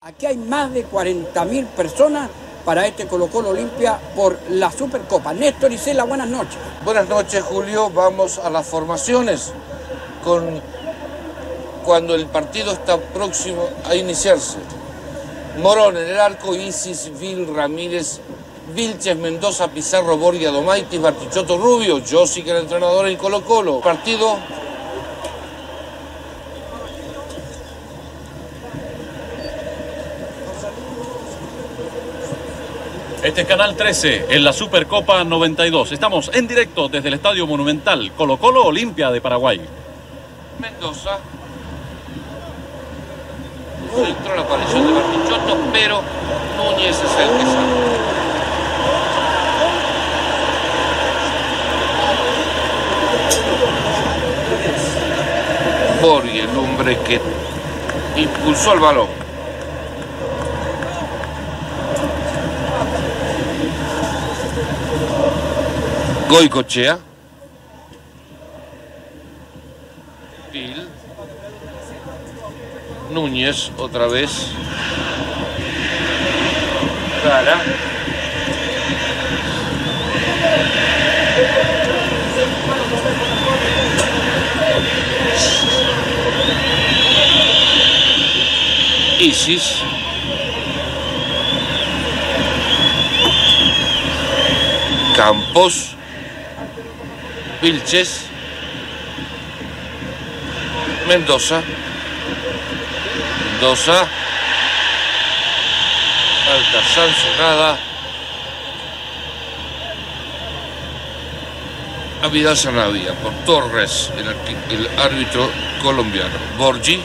Aquí hay más de 40.000 personas para este Colo Colo Olimpia por la Supercopa. Néstor Isela, buenas noches. Buenas noches, Julio. Vamos a las formaciones con cuando el partido está próximo a iniciarse. Morón en el arco, Isis, Vil, Ramírez, Vilches, Mendoza, Pizarro, Borgia, Domaitis, Bartichotto, Rubio, yo sí que era entrenador en Colo Colo. Partido Este es Canal 13 en la Supercopa 92. Estamos en directo desde el Estadio Monumental Colo Colo Olimpia de Paraguay. Mendoza. Entró la aparición de Bartichotto, pero Núñez es el que sale. El hombre que impulsó el balón. Goicochea. Pil. Núñez otra vez. Cara. Isis. Campos. Vilches. Mendoza. Mendoza. Falta sancionada. A Vidal por Torres, el árbitro colombiano. Borgi.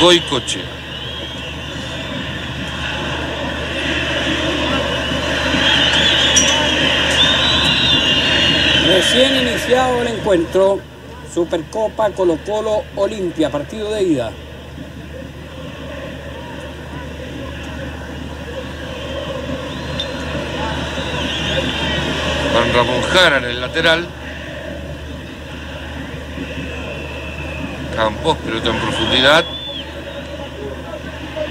Goicochea. Recién iniciado el encuentro, Supercopa Colo Colo Olimpia, partido de ida. Juan Ramón Jara en el lateral. Campos, pelota en profundidad.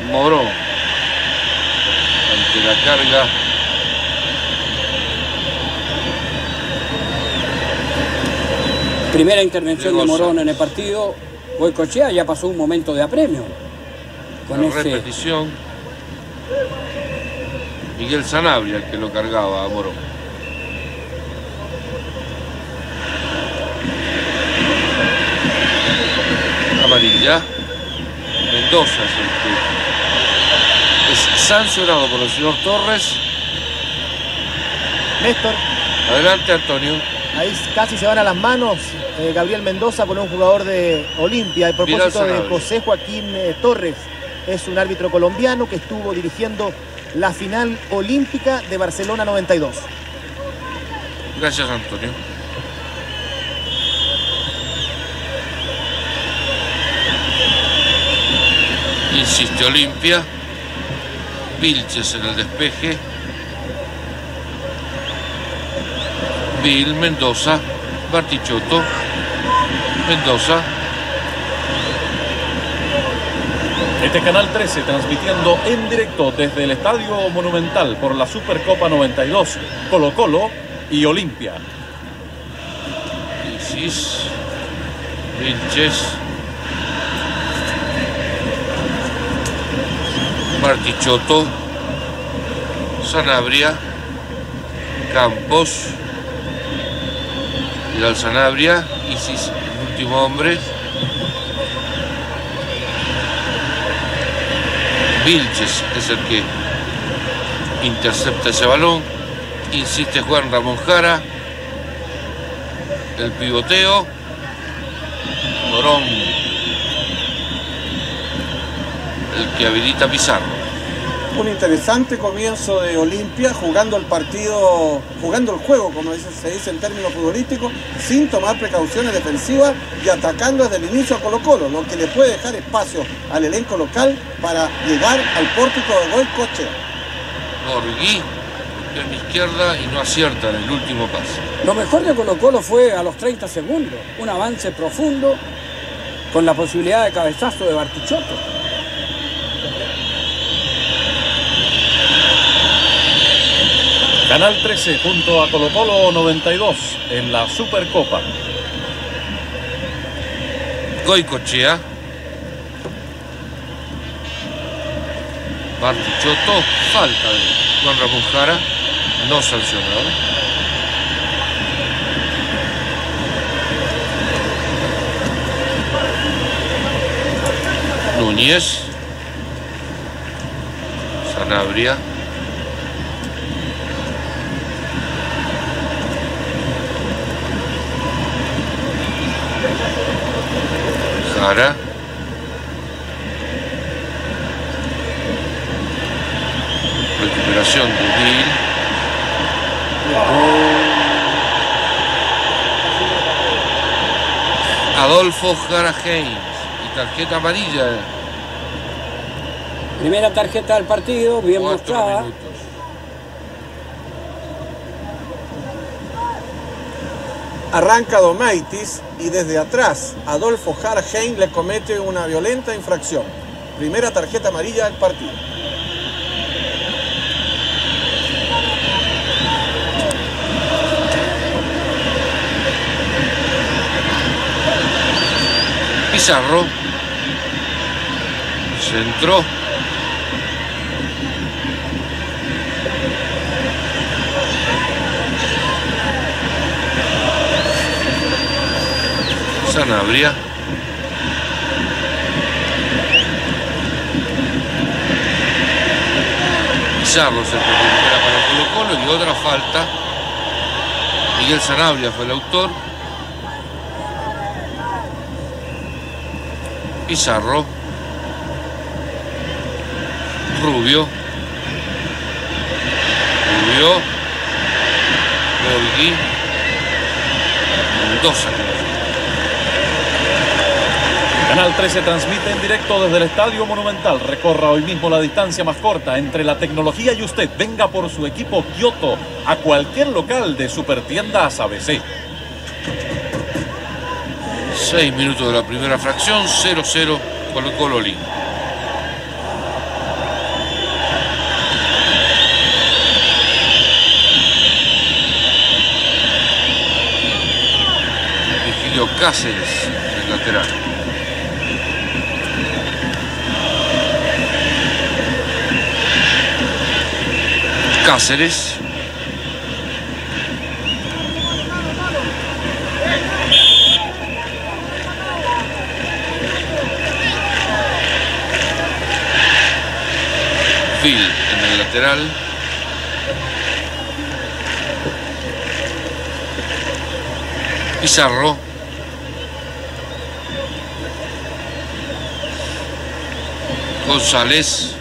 Morón. Ante la carga. Primera intervención de Morón en el partido. Goicochea ya pasó un momento de apremio. Con La ese repetición. Miguel Sanabria el que lo cargaba a Morón. Amarilla. Mendoza es el que es sancionado por el señor Torres. Néstor, Adelante, Antonio. Ahí casi se van a las manos eh, Gabriel Mendoza con un jugador de Olimpia. El propósito de. José Joaquín eh, Torres es un árbitro colombiano que estuvo dirigiendo la final olímpica de Barcelona 92. Gracias, Antonio. Insiste Olimpia. Vilches en el despeje. Mendoza, Bartichotto, Mendoza, Este es Canal 13 transmitiendo en directo desde el Estadio Monumental por la Supercopa 92 Colo Colo y Olimpia. Isis, Vilches, Bartichotto, Sanabria, Campos, Vidal Sanabria, Isis, el último hombre, Vilches es el que intercepta ese balón, insiste Juan Ramón Jara, el pivoteo, Morón, el que habilita Pizarro. Un interesante comienzo de Olimpia jugando el partido, jugando el juego, como se dice en términos futbolísticos, sin tomar precauciones defensivas y atacando desde el inicio a Colo Colo, lo que le puede dejar espacio al elenco local para llegar al pórtico de Goicochea. Borghi, pierna izquierda y no acierta en el último pase. Lo mejor de Colo Colo fue a los 30 segundos, un avance profundo con la posibilidad de cabezazo de Bartichotto. Canal 13 junto a Colo Colo 92 en la Supercopa. Goicochea. Bartichotto, falta de Juan Ramón Jara, no sancionado. Núñez. Sanabria. Recuperación de Bill. Adolfo Jara. Y tarjeta amarilla. Primera tarjeta del partido, bien Cuatro mostrada. minutos. Arranca Domaitis y desde atrás Adolfo Jara Hein le comete una violenta infracción. Primera tarjeta amarilla del partido. Pizarro. Centró. Sanabria. Pizarro se recupera para Colo Colo y otra falta. Miguel Sanabria fue el autor. Pizarro. Rubio. Rubio. Golgui. Mendoza. Canal 13 transmite en directo desde el Estadio Monumental. Recorra hoy mismo la distancia más corta entre la tecnología y usted. Venga por su equipo Kyoto a cualquier local de Supertiendas ABC. Seis minutos de la primera fracción, 0-0 Colo Colo Lima. Vigilio Cáceres, el lateral. Cáceres. Phil en el lateral. Pizarro. González.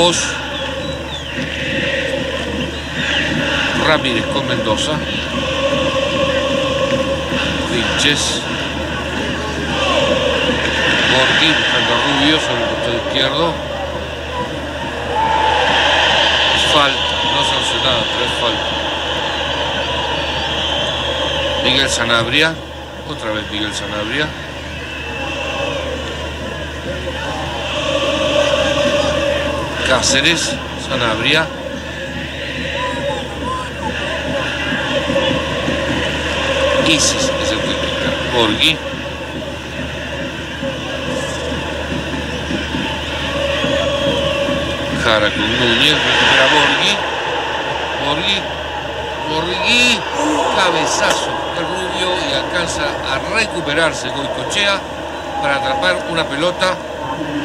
Pos. Ramírez con Mendoza. Vilches. Borghi buscando a Rubio sobre el costado izquierdo. Falta, no sancionada, pero es falta. Miguel Sanabria, otra vez Miguel Sanabria. Cáceres, Sanabria. Isis es el que. Borghi. Jara con Núñez, recupera Borghi. Borghi. Borghi. Cabezazo de Rubio y alcanza a recuperarse Goicochea para atrapar una pelota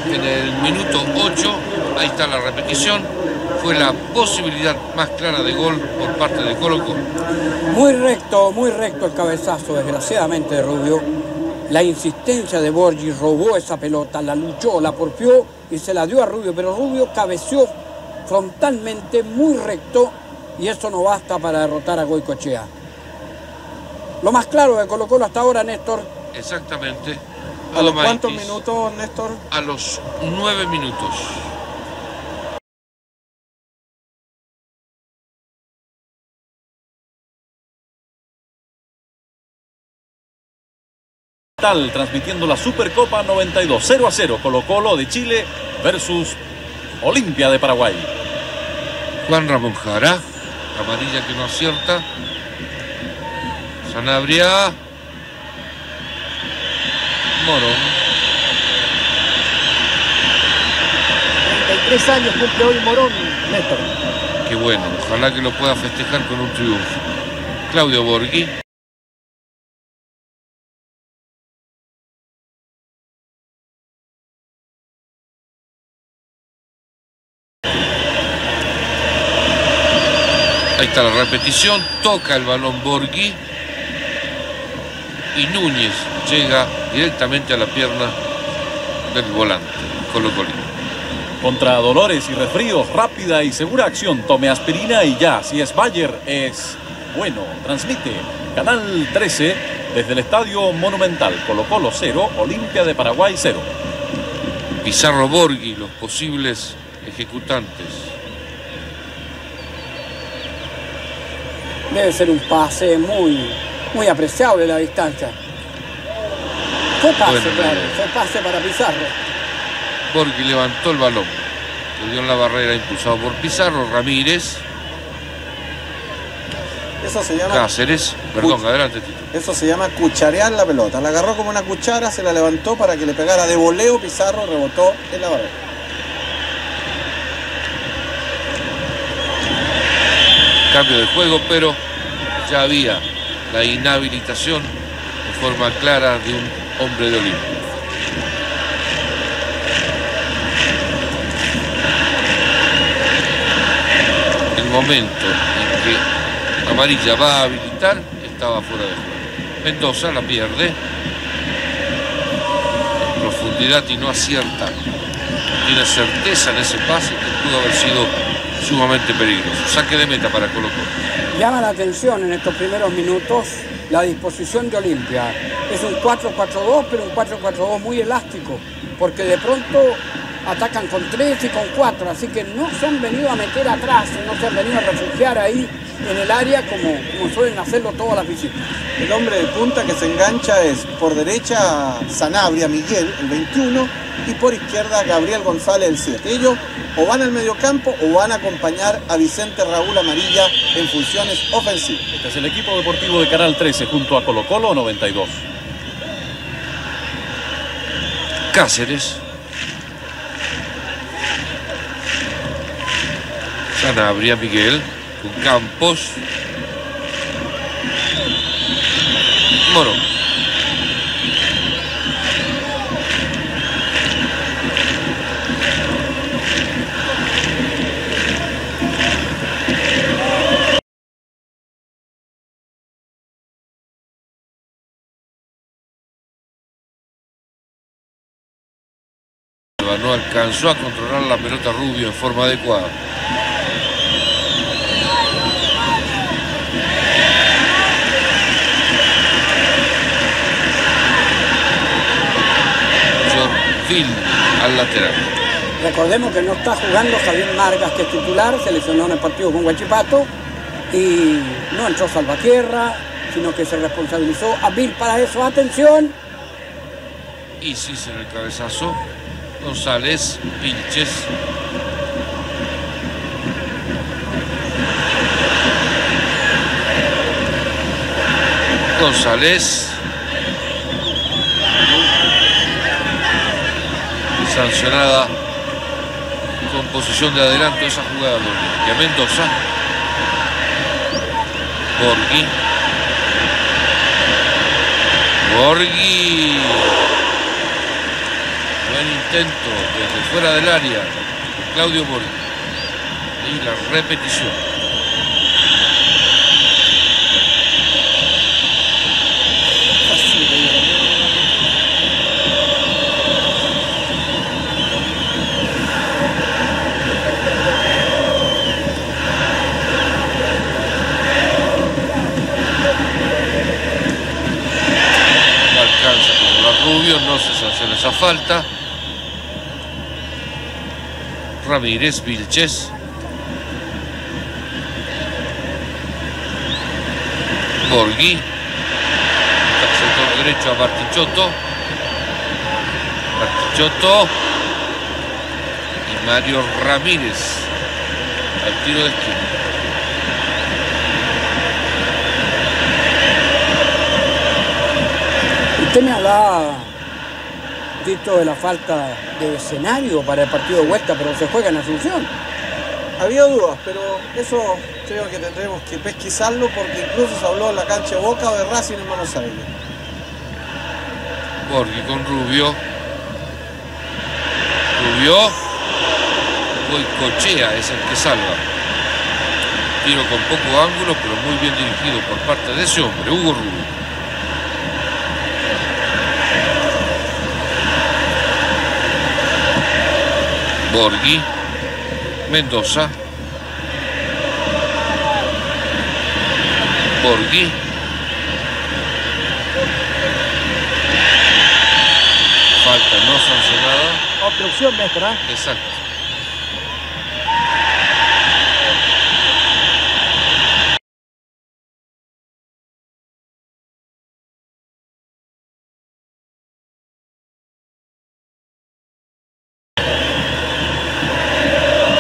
en el minuto 8. Ahí está la repetición. Fue la posibilidad más clara de gol por parte de Colo Colo. Muy recto, muy recto el cabezazo, desgraciadamente, de Rubio. La insistencia de Borgi robó esa pelota, la luchó, la porfió y se la dio a Rubio, pero Rubio cabeció frontalmente, muy recto, y eso no basta para derrotar a Goicochea. Lo más claro de Colo Colo hasta ahora, Néstor, Exactamente. ¿A los cuántos minutos, Néstor? A los nueve minutos. Transmitiendo la Supercopa 92 0 a 0 Colo Colo de Chile versus Olimpia de Paraguay. Juan Ramón Jara. Amarilla que no acierta. Sanabria. Morón. 33 años cumple hoy Morón, Néstor. Qué bueno. Ojalá que lo pueda festejar con un triunfo. Claudio Borghi. Está la repetición, toca el balón Borghi y Núñez llega directamente a la pierna del volante, Colo Colino. Contra dolores y resfríos, rápida y segura acción. Tome aspirina y ya. Si es Bayer, es bueno. Transmite Canal 13 desde el Estadio Monumental. Colo Colo 0, Olimpia de Paraguay 0. Pizarro Borghi, los posibles ejecutantes. Debe ser un pase muy, muy apreciable la distancia. Fue pase, Bueno, claro, eh. fue pase para Pizarro. Borghi levantó el balón, lo dio en la barrera impulsado por Pizarro, Ramírez, Eso se llama, Cáceres. Perdón, adelante Tito. eso se llama cucharear la pelota. La agarró como una cuchara, se la levantó para que le pegara de voleo Pizarro, rebotó en la barrera. Cambio de juego, pero ya había la inhabilitación en forma clara de un hombre de Olimpia. El momento en que Amarilla va a habilitar estaba fuera de juego. Mendoza la pierde en profundidad y no acierta. Tiene certeza en ese pase que pudo haber sido sumamente peligroso. Saque de meta para Colo. Llama la atención en estos primeros minutos la disposición de Olimpia. Es un 4-4-2, pero un 4-4-2 muy elástico, porque de pronto atacan con 3 y con 4, así que no se han venido a meter atrás, no se han venido a refugiar ahí en el área como, como suelen hacerlo todas las visitas. El hombre de punta que se engancha es por derecha Sanabria Miguel, el 21, y por izquierda Gabriel González, el 7. Ellos o van al mediocampo o van a acompañar a Vicente Raúl Amarilla en funciones ofensivas. Este es el equipo deportivo de Canal 13 junto a Colo Colo 92. Cáceres. Sanabria Miguel. Campos. No alcanzó a controlar la pelota Rubio en forma adecuada. Al lateral. Recordemos que no está jugando Javier Margas, que es titular, se lesionó en el partido con Guachipato, y no entró Salvatierra, sino que se responsabilizó a Bill para eso. Atención, Isis en el cabezazo. González, Pinches. González. Sancionada con posición de adelanto esa jugada de. Mendoza. Borghi. Borghi. Buen intento desde fuera del área. Claudio Borghi. Y la repetición. No alcanza Rubio, no falta. Ramírez, Vilches. Borghi. Sector derecho a Bartichotto. Bartichotto. Y Mario Ramírez. Al tiro de esquina. Usted me hablaba, De la falta de escenario para el partido de vuelta, pero se juega en Asunción. Había dudas, pero eso creo que tendremos que pesquisarlo porque incluso se habló en la cancha de Boca o de Racing en Buenos Aires. Borghi con Rubio. Rubio. Cochea es el que salva. Tiro con poco ángulo, pero muy bien dirigido por parte de ese hombre, Hugo Rubio. Borghi. Mendoza. Borghi. Falta no sancionada. Obstrucción, ¿ah? Exacto.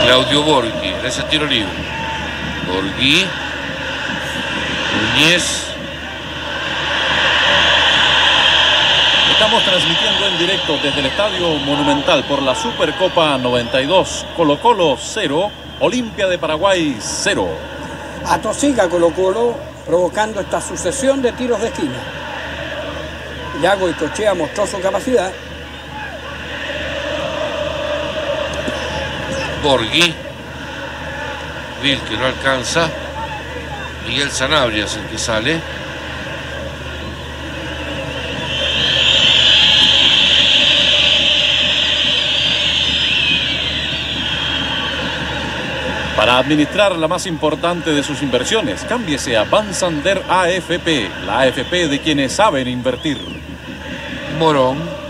Claudio Borghi, en ese tiro libre. Borghi. Núñez. Estamos transmitiendo en directo desde el Estadio Monumental por la Supercopa 92. Colo Colo 0, Olimpia de Paraguay 0. Atosiga Colo Colo, provocando esta sucesión de tiros de esquina. Yago y Cochea mostró su capacidad. Borghi. Que no alcanza. Miguel Sanabria es el que sale. Para administrar la más importante de sus inversiones, cámbiese a Bansander AFP, la AFP de quienes saben invertir. Morón.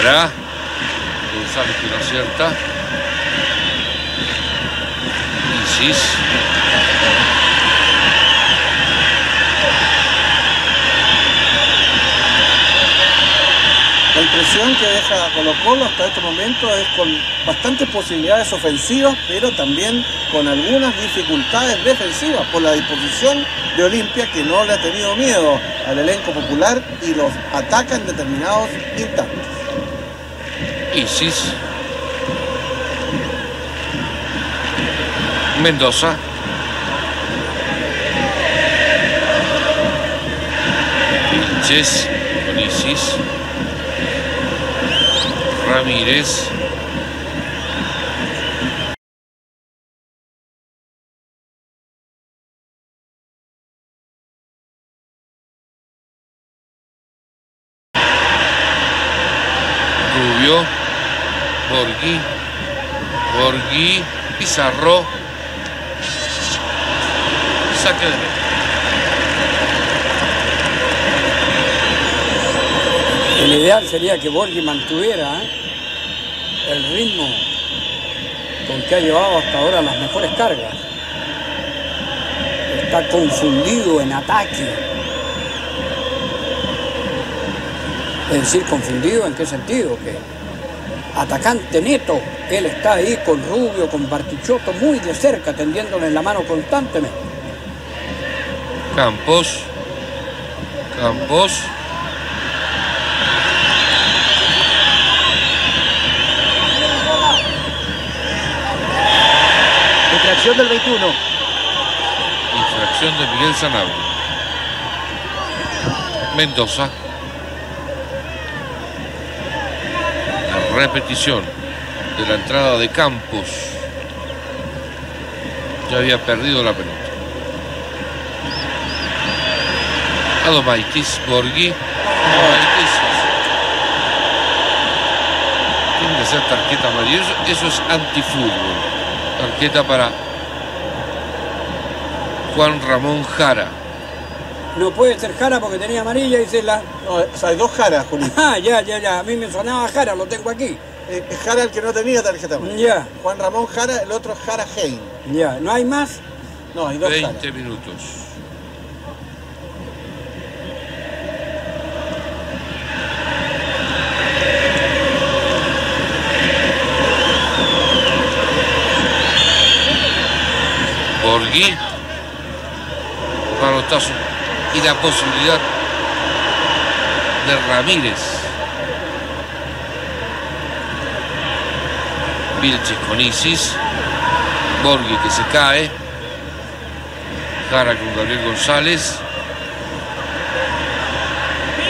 González que no acierta. La impresión que deja Colo Colo hasta este momento es con bastantes posibilidades ofensivas, pero también con algunas dificultades defensivas por la disposición de Olimpia que no le ha tenido miedo al elenco popular y los ataca en determinados instantes. Isis. Mendoza. Vilches con Isis. Ramírez. Rubio. Borghi. Borghi. Pizarro. Saque de meta. El ideal sería que Borghi mantuviera ¿eh? el ritmo con que ha llevado hasta ahora las mejores cargas. Está confundido en ataque. Es decir, confundido en qué sentido, que atacante neto, él está ahí con Rubio, con Bartichotto, muy de cerca, tendiéndole la mano constantemente. Campos. Campos. Infracción del 21. Infracción de Miguel Sanabria. Mendoza. La repetición de la entrada de Campos. Ya había perdido la pelota. Adomaitis, Borghi. Adomaitis. Tiene que ser tarjeta amarilla. Eso, eso es antifútbol. Tarjeta para Juan Ramón Jara. No puede ser Jara porque tenía amarilla, dice la. No, o sea, hay dos Jaras, Juli. Ah, ya, ya, ya. A mí me sonaba Jara, lo tengo aquí. Eh, es Jara el que no tenía tarjeta amarilla. Ya, Juan Ramón Jara, el otro es Jara Hein. ya. ¿No hay más? No, hay dos Jaras. 20 minutos. Borghi. Manotazo. La posibilidad de Ramírez. Vilches con Isis. Borghi que se cae. Jara con Gabriel González.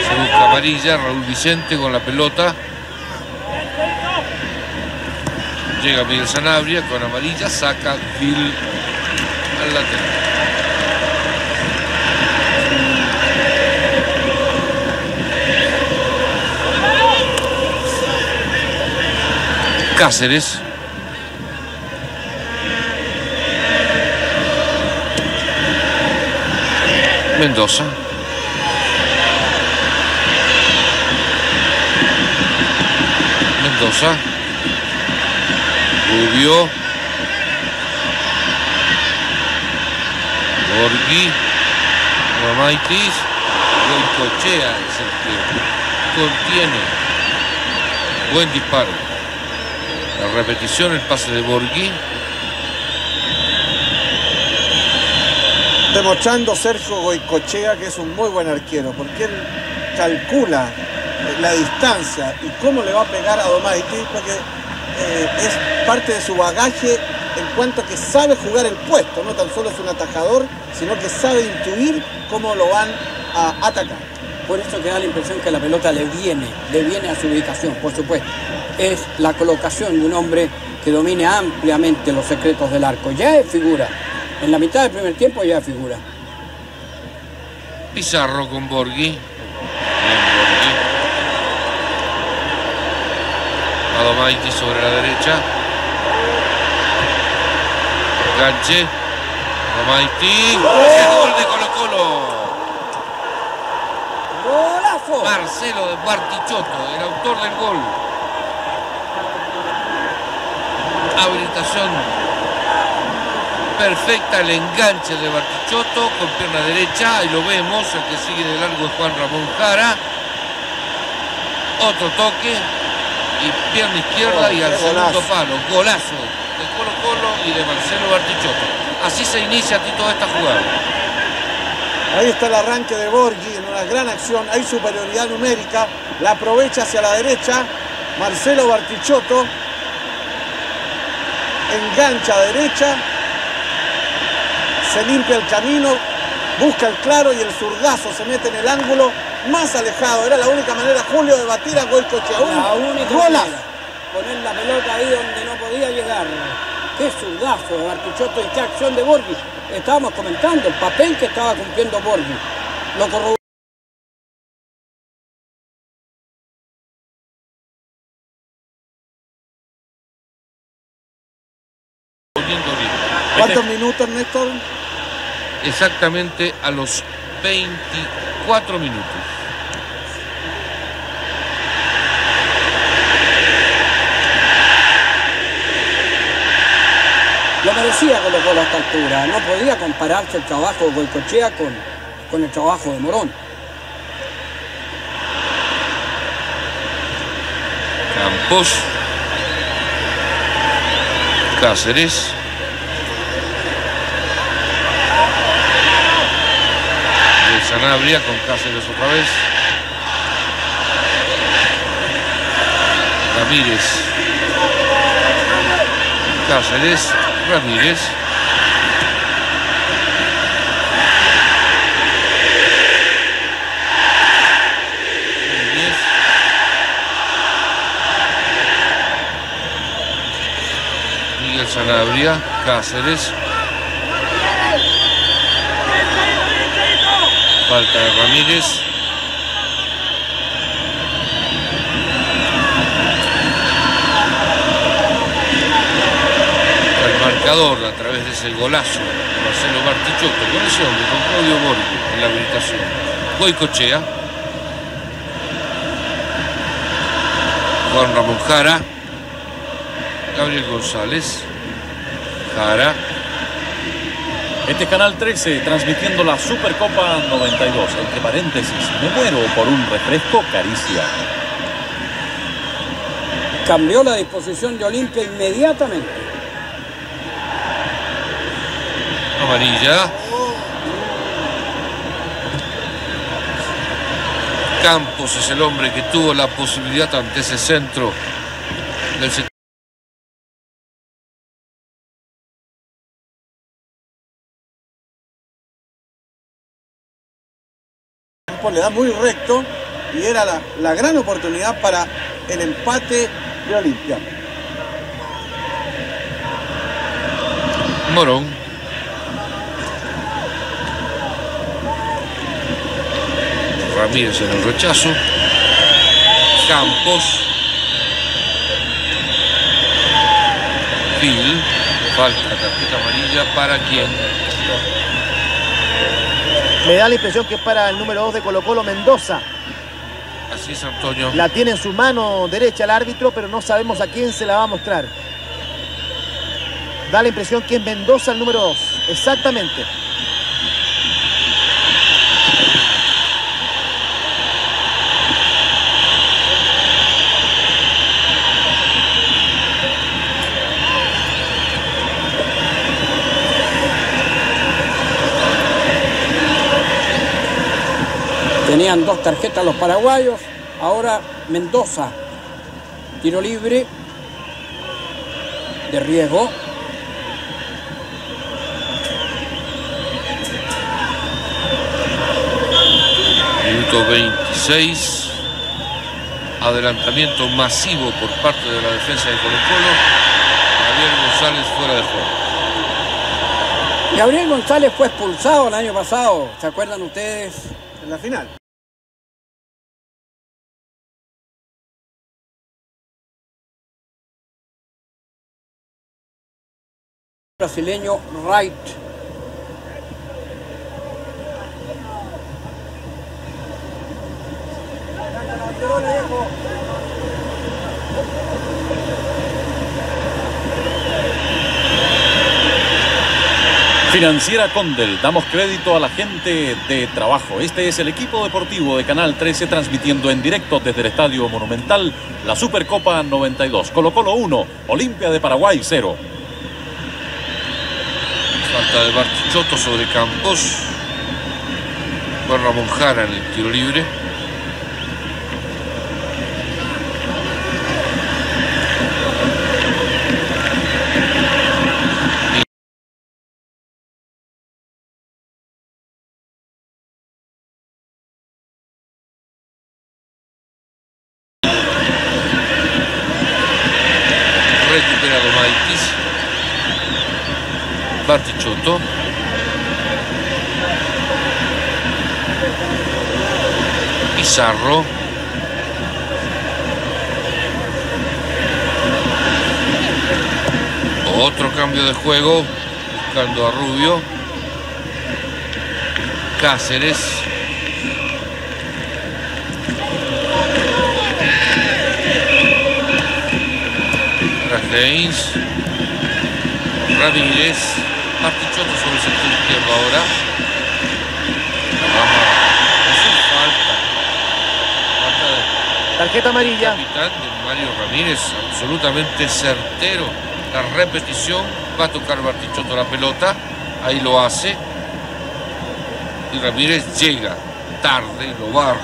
Se busca amarilla, Raúl Vicente con la pelota. Llega Miguel Sanabria con amarilla, saca Phil al lateral. Cáceres. Mendoza. Mendoza. Rubio. Borghi. Romaitis. Goicochea es el que contiene. Buen disparo. La repetición, el pase de Borghi. Demostrando Sergio Goicochea que es un muy buen arquero, porque él calcula la distancia y cómo le va a pegar a Domaiti, porque eh, es parte de su bagaje en cuanto a que sabe jugar el puesto, no tan solo es un atajador, sino que sabe intuir cómo lo van a atacar. Por eso que da la impresión que la pelota le viene, le viene a su ubicación, por supuesto. Es la colocación de un hombre que domine ampliamente los secretos del arco. Ya es figura. En la mitad del primer tiempo ya es figura. Pizarro con Borghi. Bien, Borghi. Adomaiti sobre la derecha. Ganche. Adomaiti. El gol de Colo Colo. ¡Golazo! Marcelo de Bartichotto, el autor del gol. Habilitación perfecta, el enganche de Bartichotto con pierna derecha, ahí lo vemos, el que sigue de largo es Juan Ramón Jara. Otro toque y pierna izquierda y al segundo palo. Golazo de Colo Colo y de Marcelo Bartichotto. Así se inicia Tito esta jugada. Ahí está el arranque de Borghi en una gran acción, hay superioridad numérica, la aprovecha hacia la derecha, Marcelo Bartichotto engancha a derecha, se limpia el camino, busca el claro y el zurdazo se mete en el ángulo más alejado. Era la única manera, Julio, de batir a Goicochea. La única manera. Poner la pelota ahí donde no podía llegar. Qué zurdazo de Bartichotto y qué acción de Borghi. Estábamos comentando el papel que estaba cumpliendo Borghi. Lo corroboró. Bien. ¿Cuántos minutos, Néstor? Exactamente a los 24 minutos. Lo merecía Colo Colo a esta altura. No podía compararse el trabajo de Goicochea con, con el trabajo de Morón. Campos. Cáceres. Sanabria con Cáceres otra vez. Ramírez. Cáceres. Ramírez. Miguel Sanabria, Cáceres. falta de Ramírez. El marcador a través de ese golazo Marcelo Bartichotto con ese hombre, con Claudio Borghi en la habilitación. Goicochea. Juan Ramón Jara. Gabriel González. Jara. Este es Canal 13 transmitiendo la Supercopa 92. Entre paréntesis, me muero por un refresco caricia. Cambió la disposición de Olimpia inmediatamente. Amarilla. Campos es el hombre que tuvo la posibilidad ante ese centro del le da muy recto y era la, la gran oportunidad para el empate de Olimpia. Morón. Ramírez en el rechazo. Campos. Phil. Falta tarjeta amarilla para quién. Me da la impresión que es para el número 2 de Colo Colo Mendoza. Así es, Antonio. La tiene en su mano derecha el árbitro, pero no sabemos a quién se la va a mostrar. Da la impresión que es Mendoza el número 2. Exactamente. Tenían dos tarjetas los paraguayos, ahora Mendoza. Tiro libre de riesgo. Minuto 26. Adelantamiento masivo por parte de la defensa de Colo Colo. Javier González fuera de juego. Gabriel González fue expulsado el año pasado, ¿se acuerdan ustedes? En la final. Brasileño Wright. Financiera Condel, damos crédito a la gente de trabajo. Este es el equipo deportivo de Canal 13 transmitiendo en directo desde el Estadio Monumental la Supercopa 92. Colo Colo 1, Olimpia de Paraguay 0. Falta de Bartichotto sobre Campos. Juan Ramón Jara en el tiro libre. Juego. Buscando a Rubio. Cáceres. Reins. Ramírez. Bartichotto sobre el sector izquierdo ahora. Ajá. Eso es falta. Falta del Tarjeta amarilla. capitán de Mario Ramírez. Absolutamente certero. La repetición. Va a tocar Bartichotto la pelota. Ahí lo hace. Y Ramírez llega tarde lo barra.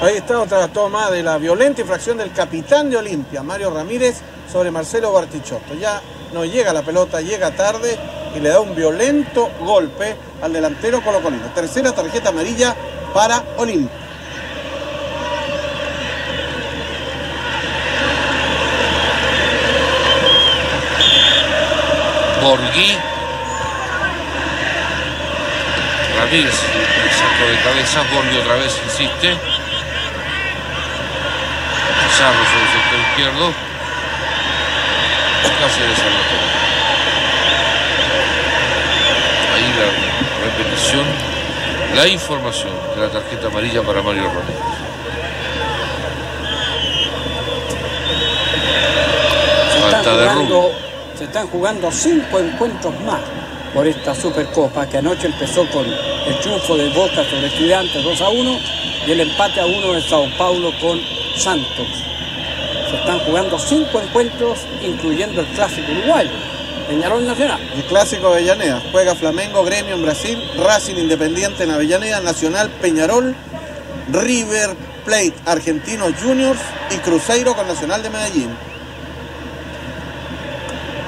Ahí está otra toma de la violenta infracción del capitán de Olimpia, Mario Ramírez, sobre Marcelo Bartichotto. Ya no llega la pelota, llega tarde y le da un violento golpe al delantero colocolino. Tercera tarjeta amarilla para Olimpia. Borghi. Ramírez, el saco de cabeza, Borghi otra vez insiste. Pizarro sobre el sector izquierdo. Cáceres al lateral. la repetición, la información de la tarjeta amarilla para Mario Ramírez. Falta de Rubio. Se están jugando cinco encuentros más por esta Supercopa que anoche empezó con el triunfo de Boca sobre Estudiantes 2 a 1 y el empate a 1 de Sao Paulo con Santos. Se están jugando cinco encuentros incluyendo el clásico uruguayo, Peñarol Nacional. El clásico Avellaneda. Juega Flamengo, Gremio en Brasil, Racing Independiente en Avellaneda, Nacional, Peñarol, River Plate, Argentinos Juniors y Cruzeiro con Nacional de Medellín.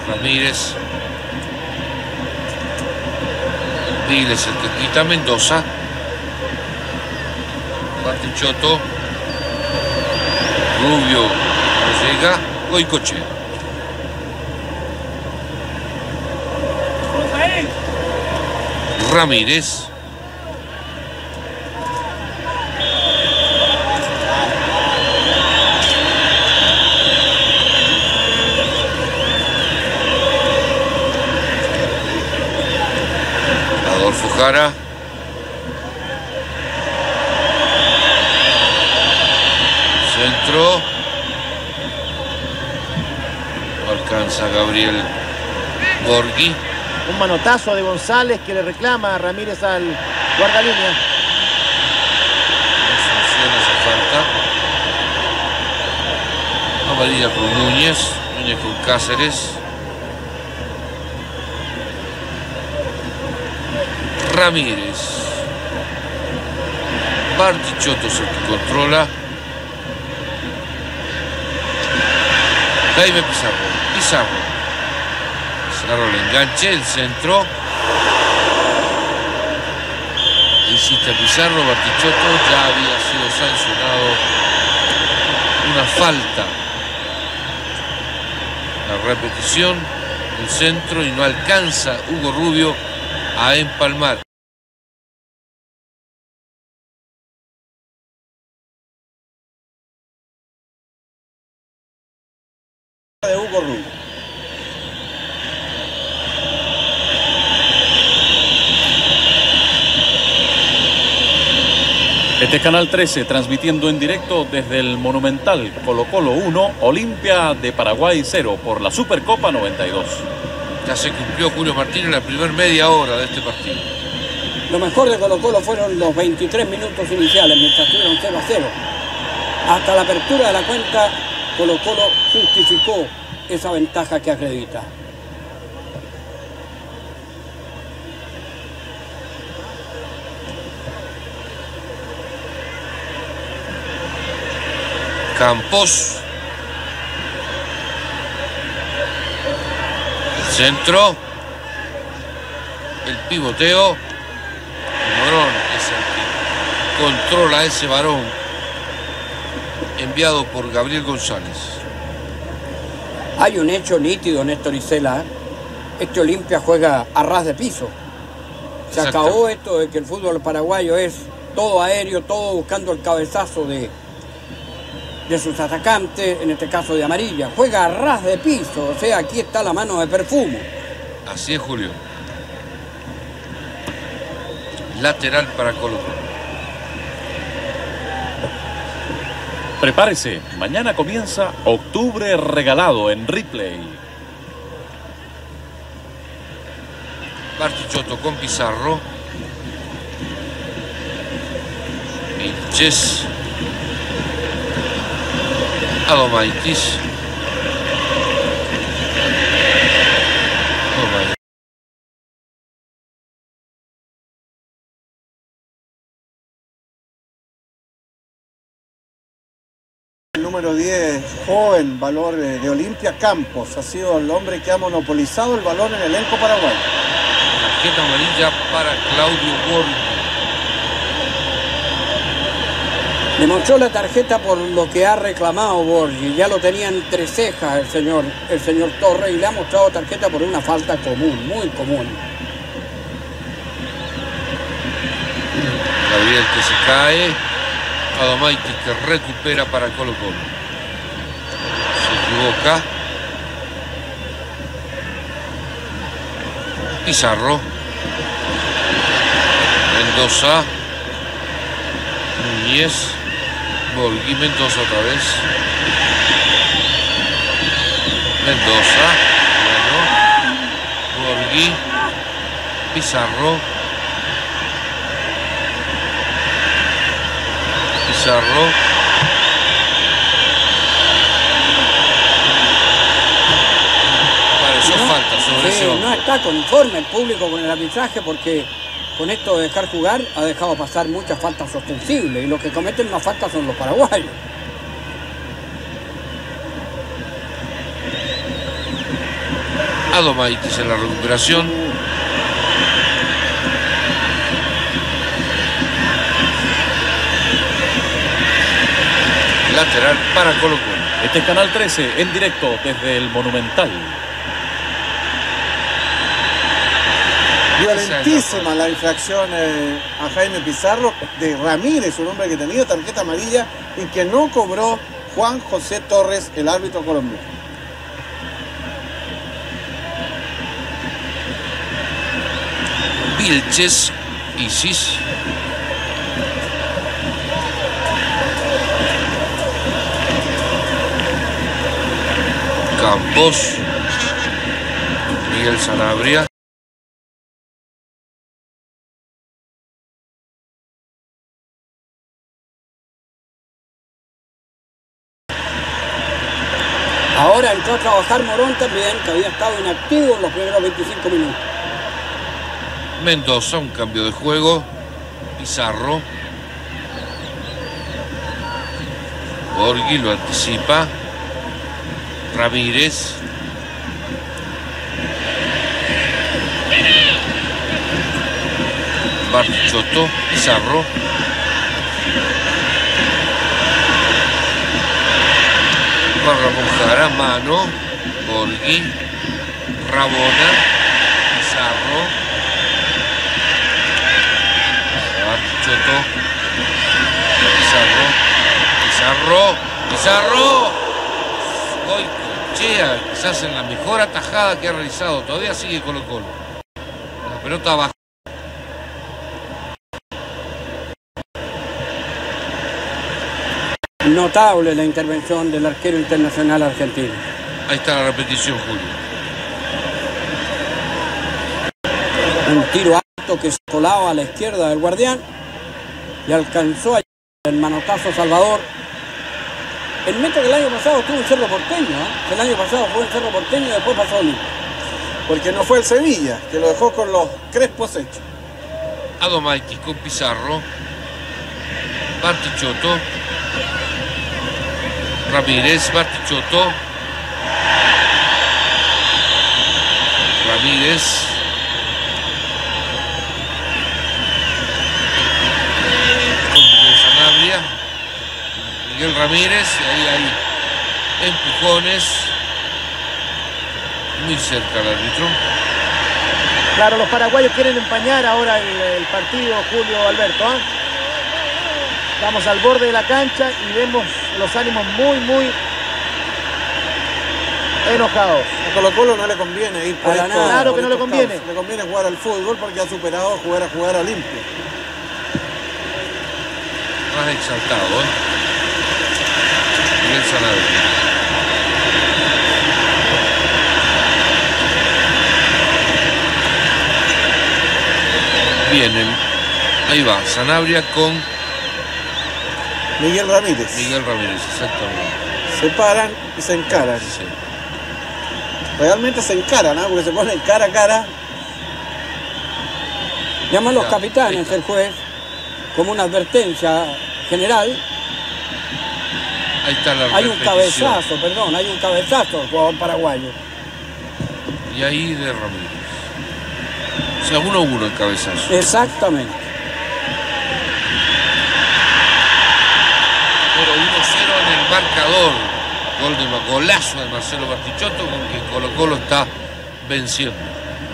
Ramírez. Viles el que quita Mendoza. Bartichotto. Rubio no llega. Goicoche. Ramírez. Jara. Centro. No alcanza Gabriel Borghi. Un manotazo de González que le reclama a Ramírez al guardalínea. No funciona esa falta. Amarilla con Núñez. Núñez con Cáceres. Ramírez. Bartichotto es el que controla. Jaime Pizarro. Pizarro. Pizarro le enganche el centro. Insiste Pizarro, Bartichotto ya había sido sancionado una falta. La repetición, el centro y no alcanza Hugo Rubio a empalmar. De Hugo Rubio. Este es Canal 13 transmitiendo en directo desde el Monumental Colo Colo 1, Olimpia de Paraguay 0 por la Supercopa 92. Ya se cumplió Julio Martínez la primera media hora de este partido. Lo mejor de Colo Colo fueron los 23 minutos iniciales, mientras estuvieron 0 a 0. Hasta la apertura de la cuenta, Colo Colo justificó esa ventaja que acredita. Campos. El centro. El pivoteo. Morón es el que controla ese varón enviado por Gabriel González. Hay un hecho nítido, Néstor Isela. Este Olimpia juega a ras de piso. Se acabó esto de que el fútbol paraguayo es todo aéreo, todo buscando el cabezazo de, de sus atacantes, en este caso de amarilla. Juega a ras de piso, o sea, aquí está la mano de perfumo. Así es Julio. Lateral para Colo. Prepárese, mañana comienza Octubre Regalado en Replay. Bartichotto con Pizarro. Vilches. Adomaitis. Adomaitis. El número 10, joven, valor eh, de Olimpia Campos. Ha sido el hombre que ha monopolizado el balón en el elenco paraguayo. Tarjeta amarilla para Claudio Borghi. Le mostró la tarjeta por lo que ha reclamado Borgi. Ya lo tenía entre cejas el señor, el señor Torres y le ha mostrado tarjeta por una falta común, muy común. Gabriel que se cae. Adomaitis que recupera para Colo Colo. Se equivoca. Pizarro. Mendoza. Núñez. Borghi. Mendoza otra vez. Mendoza. Bueno. Borghi. Pizarro. Pizarro. Pareció No, falta sobre sí, ese no está conforme el público con el arbitraje porque con esto de dejar jugar ha dejado pasar muchas faltas ostensibles y los que cometen más faltas son los paraguayos. Adomaitis en la recuperación. Lateral para Colo Colo. Este es Canal 13 en directo desde el Monumental. Violentísima la infracción eh, a Jaime Pizarro de Ramírez, un hombre que tenía tarjeta amarilla y que no cobró Juan José Torres, el árbitro colombiano. Vilches, Isis. Campos. Miguel Sanabria. Morón también, que había estado inactivo en los primeros 25 minutos. Mendoza, un cambio de juego. Pizarro. Borghi lo anticipa. Ramírez. Barchotto. Pizarro. Barra Monjara, mano. Borghi. Rabona. Pizarro. Barchotto. Pizarro. Pizarro. Pizarro. Hoy Chea, quizás en la mejor atajada que ha realizado. Todavía sigue Colo Colo. La pelota baja. Notable la intervención del arquero internacional argentino. Ahí está la repetición, Julio. Un tiro alto que se colaba a la izquierda del guardián y alcanzó a el manotazo Salvador. El metro que el año pasado estuvo en Cerro Porteño, ¿eh? el año pasado fue en Cerro Porteño y después pasó a. Porque no fue el Sevilla, que lo dejó con los crespos hechos. Adomaitis con Pizarro. Bartichotto. Ramírez, Bartichotto. Ramírez. Sanabria. Miguel Ramírez. Ahí hay empujones. Muy cerca el árbitro. Claro, los paraguayos quieren empañar ahora el, partido, Julio Alberto. ¿ah? Estamos al borde de la cancha y vemos los ánimos muy, muy enojados. A Colo Colo no le conviene ir por Para estos- nada. Claro por que no le conviene. campos. Le conviene jugar al fútbol porque ha superado a jugar a jugar a limpio. Más exaltado, ¿eh? Miguel Sanabria. Vienen. Ahí va, Sanabria con Miguel Ramírez. Miguel Ramírez, exactamente. Se paran y se encaran. Sí. Realmente se encaran, ¿ah? porque se ponen cara a cara. Llama a los capitanes el juez como una advertencia general. Ahí está la Hay un repetición. cabezazo, perdón, hay un cabezazo del jugador paraguayo. Y ahí de Ramírez. O sea, uno a uno el cabezazo. Exactamente. Pero 1-0 en el marcador. Gol de golazo de Marcelo Bartichotto con que Colo Colo está venciendo.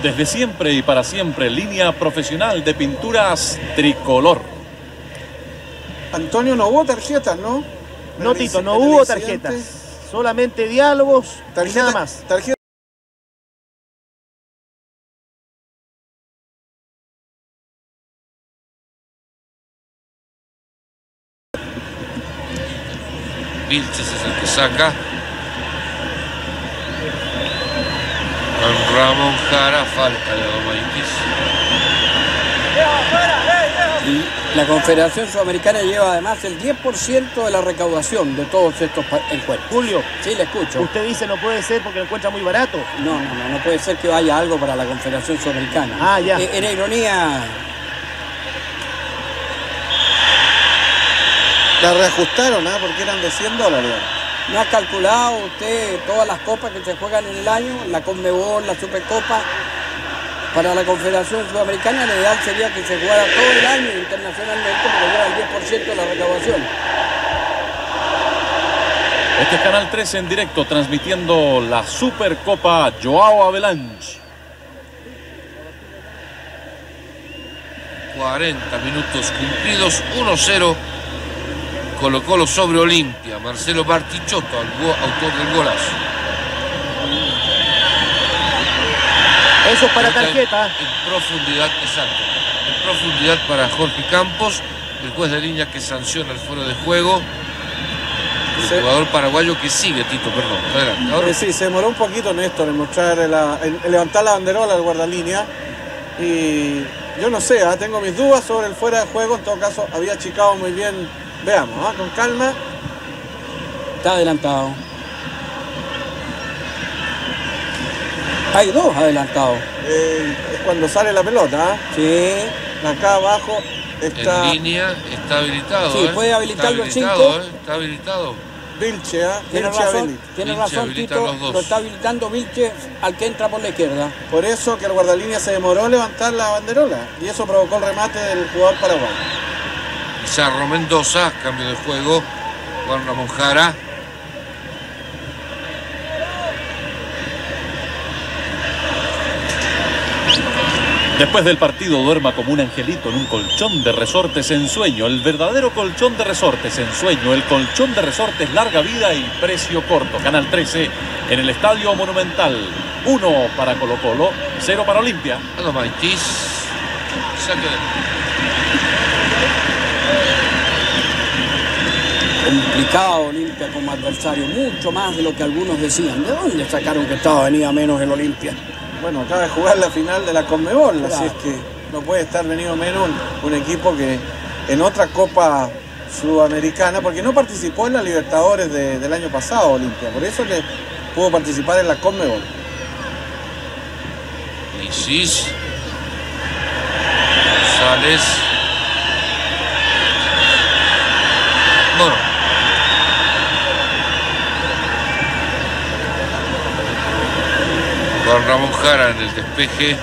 Desde siempre y para siempre, línea profesional de pinturas tricolor. Antonio no hubo tarjetas, ¿no? No, Tito, no hubo tarjetas. Solamente diálogos y Tarjeta, nada más. tarjeta Juan Ramón Jara, falta de Adomaitis. Y la Confederación Sudamericana lleva además el 10% de la recaudación de todos estos encuentros. Julio, Sí, le escucho. usted dice no puede ser porque lo encuentra muy barato. No, no, no, no puede ser que vaya algo para la Confederación Sudamericana. Ah, ya. Eh, Era ironía. La reajustaron, ¿ah? Porque eran de 100 dólares. ¿No ha calculado usted todas las copas que se juegan en el año? La Conmebol, la Supercopa. Para la Confederación Sudamericana, lo ideal sería que se jugara todo el año internacionalmente, porque lleva el 10% de la recaudación. Este es Canal 13 en directo transmitiendo la Supercopa Joao Avalanche. 40 minutos cumplidos, 1-0. Colo Colo sobre Olimpia. Marcelo Bartichotto, au- autor del golazo. Eso es para tarjeta. En profundidad, exacto. En profundidad para Jorge Campos, el juez de línea que sanciona el fuera de juego. El Sí. jugador paraguayo que sigue, Tito, perdón. Adelante. Ahora Eh, sí, se demoró un poquito Néstor en mostrar la, en, levantar la banderola al guardalínea. Y yo no sé, ah, tengo mis dudas sobre el fuera de juego. En todo caso, había achicado muy bien. Veamos, ah, con calma. Está adelantado. Hay dos adelantados. Eh, es cuando sale la pelota. ah. Sí. Acá abajo está En línea está habilitado. Sí, ¿eh? puede habilitarlo el Está habilitado, cinco. ¿eh? Está habilitado. Vilche. ah, Tiene Vilche razón, habilita. tiene Vilche razón Tito, lo está habilitando Vilche al que entra por la izquierda. Por eso que el guardalínea se demoró levantar la banderola. Y eso provocó el remate del jugador paraguayo. Pizarro Mendoza, cambio de juego. Juan Ramón Jara. Después del partido duerma como un angelito en un colchón de resortes en sueño. El verdadero colchón de resortes en sueño. El colchón de resortes larga vida y precio corto. Canal 13 en el Estadio Monumental. Uno para Colo Colo, cero para Olimpia. Saque de- Complicado Olimpia como adversario, mucho más de lo que algunos decían. ¿De dónde sacaron que estaba venida menos el Olimpia? Bueno, acaba de jugar la final de la Conmebol, así es que no puede estar venido menos un, un equipo que en otra Copa Sudamericana, porque no participó en la Libertadores de- del año pasado, Olimpia, por eso que pudo participar en la Conmebol. Isis. González. Ramón Jara en el despeje.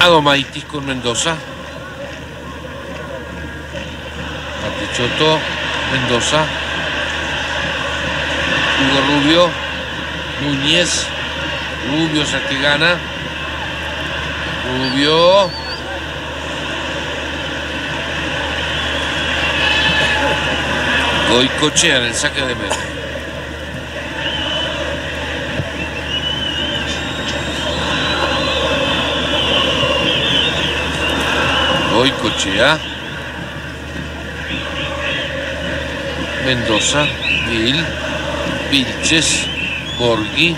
Adomaitis con Mendoza. Patichoto, Mendoza, Hugo Rubio, Núñez, Rubio es el que gana, Rubio, Goicochea en el saque de medio. Goicochea. Mendoza, Vil, Vilches, Borghi,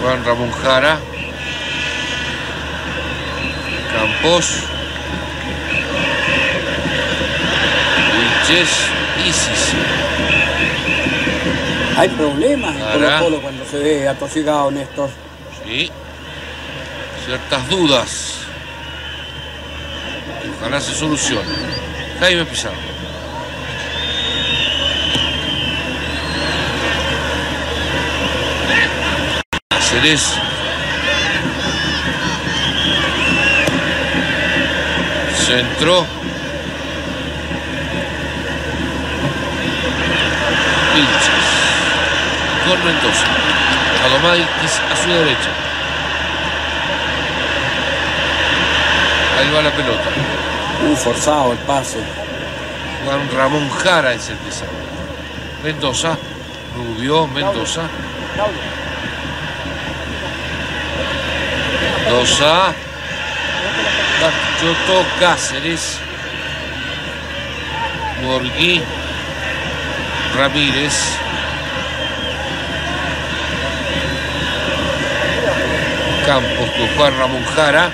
Juan Ramón Jara, Campos, Vilches, Isis. Hay problemas en Colo cuando se ve atosigado Néstor. Sí, ciertas dudas. Ojalá se solucione. Jaime Pizarro. Ceres. Centro. Vilches. Con Mendoza. Adomaitis a su derecha. Ahí va la pelota. Muy forzado el pase. Juan Ramón Jara es el que sale. Mendoza. Rubio, Mendoza. Mendoza. Bartichotto, Cáceres. Borghi. Ramírez. Campos con Juan Ramón Jara.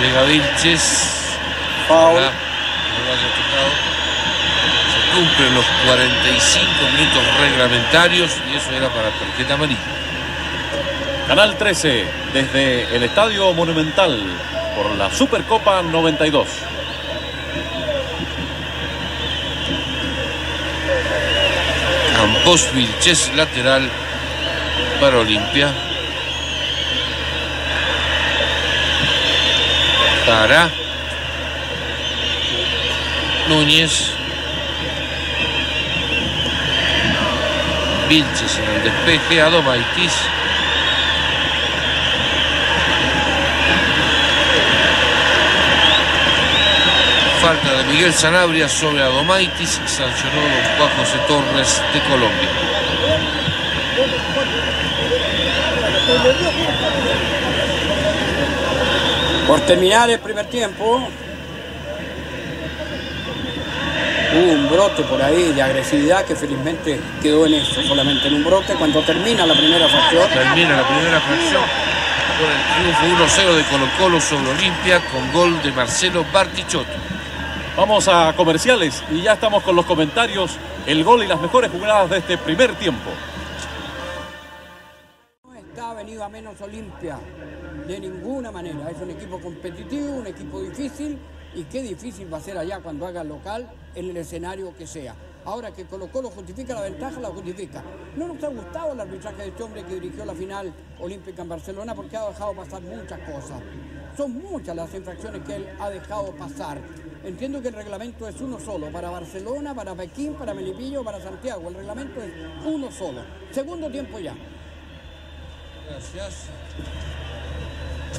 Llega Vilches. Foul. Ojalá no lo haya tocado. Se cumplen los 45 minutos reglamentarios y eso era para tarjeta amarilla. Canal 13, desde el Estadio Monumental, por la Supercopa 92. Campos Vilches, lateral para Olimpia. Para Núñez. Vilches en el despeje, Adomaitis. Falta de Miguel Sanabria sobre Adomaitis, sancionó Juan José Torres de Colombia. Por terminar el primer tiempo, hubo un brote por ahí de agresividad que felizmente quedó en eso, solamente en un brote. Cuando termina la primera fracción, Termina la primera fracción con el triunfo 1-0 de Colo Colo sobre Olimpia con gol de Marcelo Bartichotto. Vamos a comerciales y ya estamos con los comentarios, el gol y las mejores jugadas de este primer tiempo. Menos Olimpia, de ninguna manera. Es un equipo competitivo, un equipo difícil y qué difícil va a ser allá cuando haga local en el escenario que sea. Ahora que Colo Colo justifica la ventaja, la justifica. No nos ha gustado el arbitraje de este hombre que dirigió la final olímpica en Barcelona porque ha dejado pasar muchas cosas. Son muchas las infracciones que él ha dejado pasar. Entiendo que el reglamento es uno solo, para Barcelona, para Pekín, para Melipillo, para Santiago. El reglamento es uno solo. Segundo tiempo ya. Gracias.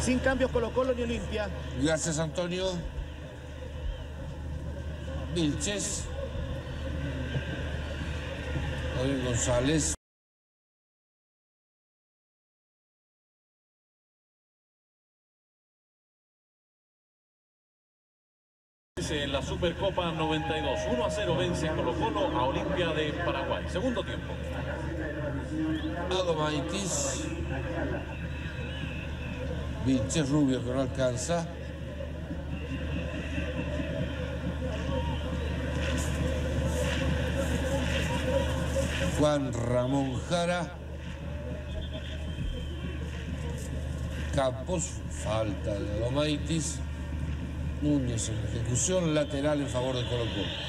Sin cambios Colo Colo ni Olimpia. Gracias Antonio. Vilches. David González. En la Supercopa 92, 1 a 0 vence Colo Colo a Olimpia de Paraguay. Segundo tiempo. Adomaitis. Vilches Rubio que no alcanza. Juan Ramón Jara. Campos, falta de Adomaitis. Núñez en ejecución lateral en favor de Colo Colo.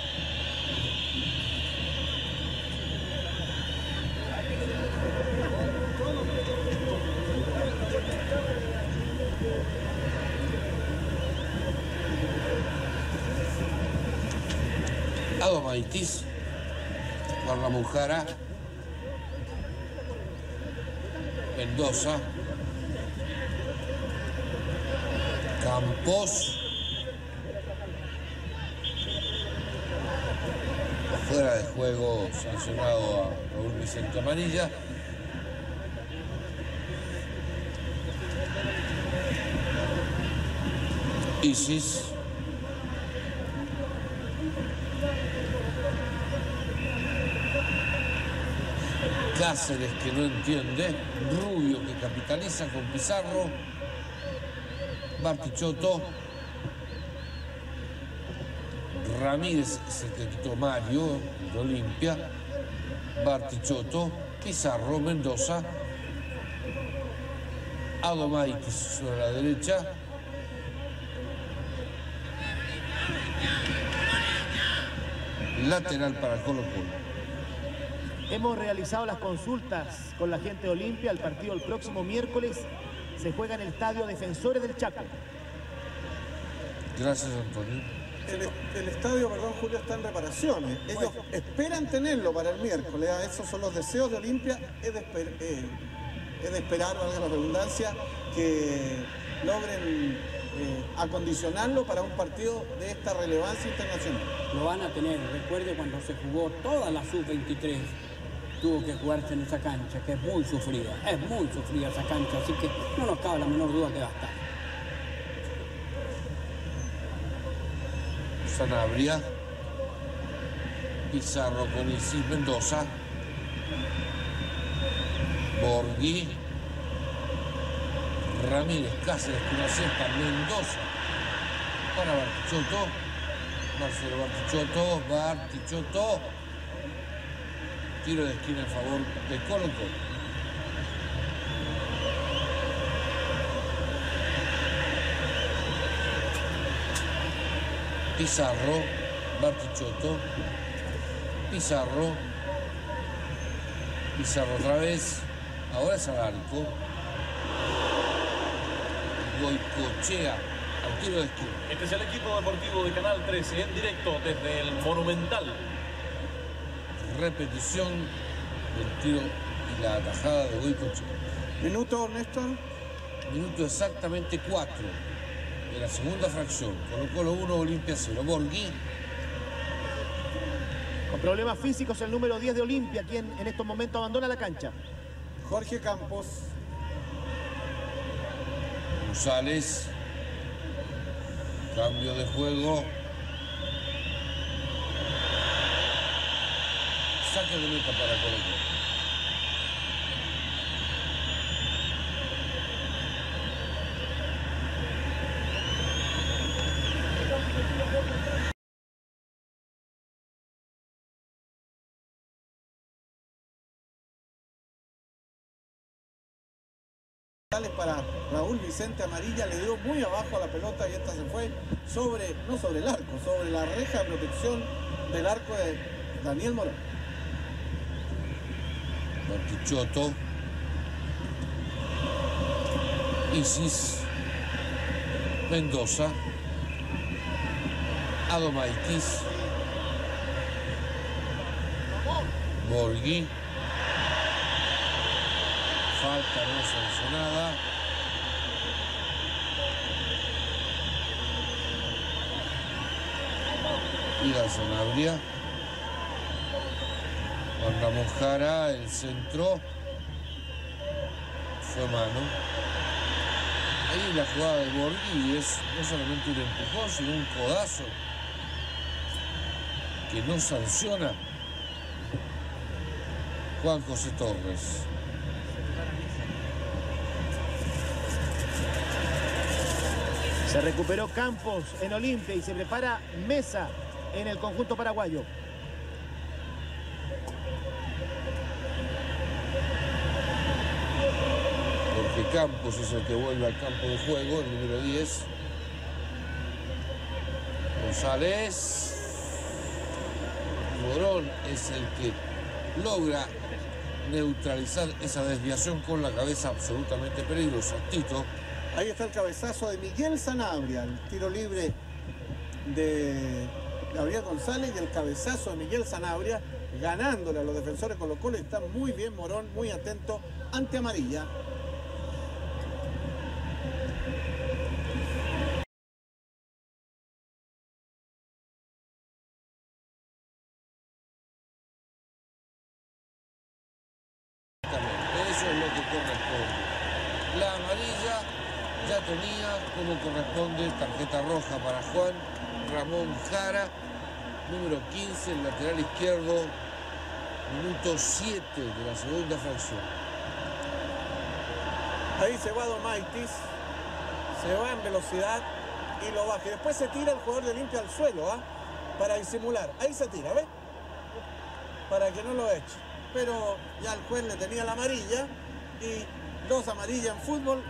Adomaitis, Juan Ramón Jara, Mendoza, Campos, fuera de juego sancionado a Raúl Vicente Amarilla. Isis. Cáceres que no entiende, Rubio que capitaliza con Pizarro, Bartichotto, Ramírez se que quitó Mario de Olimpia, Bartichotto, Pizarro, Mendoza, Adomaitis sobre la derecha, lateral para Colo Colo. Hemos realizado las consultas con la gente de Olimpia. El partido el próximo miércoles se juega en el Estadio Defensores del Chaco. Gracias Antonio. El, el estadio, perdón, Julio, está en reparaciones. Ellos esperan tenerlo para el miércoles. ¿ah? Esos son los deseos de Olimpia. Es de, esper- eh, es de esperar, valga la redundancia, que logren eh, acondicionarlo para un partido de esta relevancia internacional. Lo van a tener. Recuerde cuando se jugó toda la sub-23 tuvo que jugarse en esa cancha, que es muy sufrida, es muy sufrida esa cancha, así que no nos cabe la menor duda que va a estar. Sanabria, Pizarro con Isis Mendoza, Borghi, Ramírez Cáceres con una cesta, Mendoza. Para Bartichotto, Marcelo Bartichotto, Bartichotto, tiro de esquina en favor de Colo Colo. Pizarro, Bartichotto, Pizarro, Pizarro otra vez, ahora es al arco, Goicochea al tiro de esquina. Este es el equipo deportivo de Canal 13 en directo desde el Monumental. Repetición del tiro y la atajada de Goicochea. Minuto, Néstor. Minuto exactamente 4 de la segunda fracción. Colo Colo 1, Olimpia 0. Borghi, Con problemas físicos, el número 10 de Olimpia, quien en estos momentos abandona la cancha. Jorge Campos. González. Cambio de juego. Saque de meta para Colo Colo. Sale para Raúl Vicente Amarilla, le dio muy abajo a la pelota y esta se fue sobre, no sobre el arco, sobre la reja de protección del arco de Daniel Morón. Bartichotto. Isis. Mendoza. Adomaitis. Borghi. Falta no sancionada. Y la Sanabria. Juan Ramón Jara, el centro. Fue mano. Ahí la jugada de Borghi es no solamente un empujón, sino un codazo que no sanciona Juan José Torres. Se recuperó Campos en Olimpia y se prepara Mesa en el conjunto paraguayo. Jorge Campos es el que vuelve al campo de juego, el número 10. González. Morón es el que logra neutralizar esa desviación con la cabeza absolutamente peligrosa. Tito, Ahí está el cabezazo de Miguel Sanabria, el tiro libre de Gabriel González y el cabezazo de Miguel Sanabria, ganándole a los defensores Colo Colo. Está muy bien Morón, muy atento ante amarilla. La amarilla ya tenía como corresponde tarjeta roja para Juan Ramón Jara, número 15, el lateral izquierdo, minuto 7 de la segunda fracción. Ahí se va Domaitis, se va en velocidad y lo baja. Después se tira el jugador de limpia al suelo, ¿ah? Para disimular. Ahí se tira, ¿ves? Para que no lo eche. Pero ya el juez le tenía la amarilla y dos amarillas en fútbol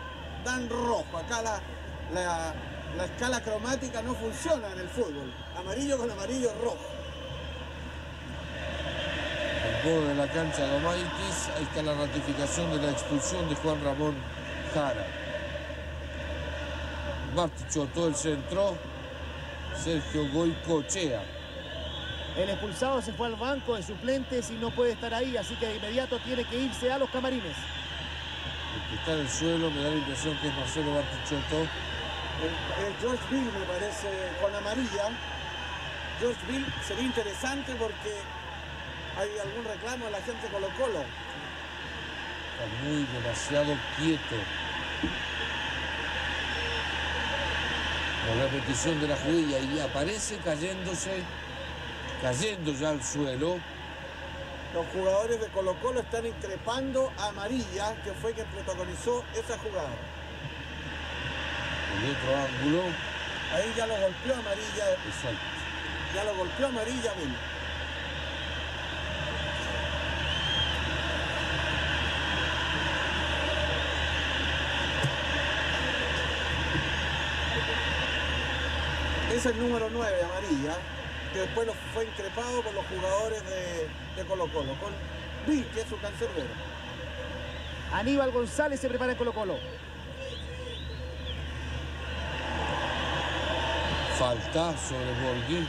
dan rojo. Acá la, la, la escala cromática no funciona en el fútbol. Amarillo con amarillo rojo. Al borde de la cancha de Domaitis, ahí está la ratificación de la expulsión de Juan Ramón Jara. Bartichotto el centro, Sergio Goicochea. El expulsado se fue al banco de suplentes y no puede estar ahí, así que de inmediato tiene que irse a los camarines. Que está en el suelo me da la impresión que es Marcelo Bartichotto. El, el George Bill me parece con amarilla. George Bill sería interesante porque Hay algún reclamo de la gente de Colo Colo. Está muy demasiado quieto. La repetición de la judía y aparece cayéndose, cayendo ya al suelo. Los jugadores de Colo Colo están increpando a Amarilla, que fue quien protagonizó esa jugada. El otro ángulo. Ahí ya lo golpeó Amarilla, Exacto. ya lo golpeó Amarilla mismo. Es el número 9, Amarilla, que después lo- fue increpado por los jugadores de, de Colo Colo, con Bill, que es su cancerbero. Aníbal González se prepara en Colo Colo. Falta sobre Borghi.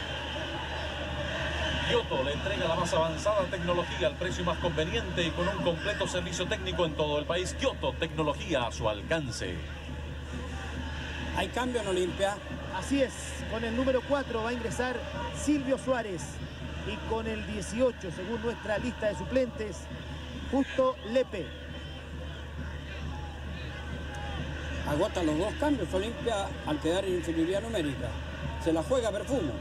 Kyoto le entrega la más avanzada tecnología al precio más conveniente y con un completo servicio técnico en todo el país. Kyoto, tecnología a su alcance. Hay cambio en Olimpia. Así es, con el número 4 va a ingresar Silvio Suárez y con el 18, según nuestra lista de suplentes, Justo Lepe. Agota los dos cambios Olimpia al quedar en inferioridad numérica. Se la juega Perfumo.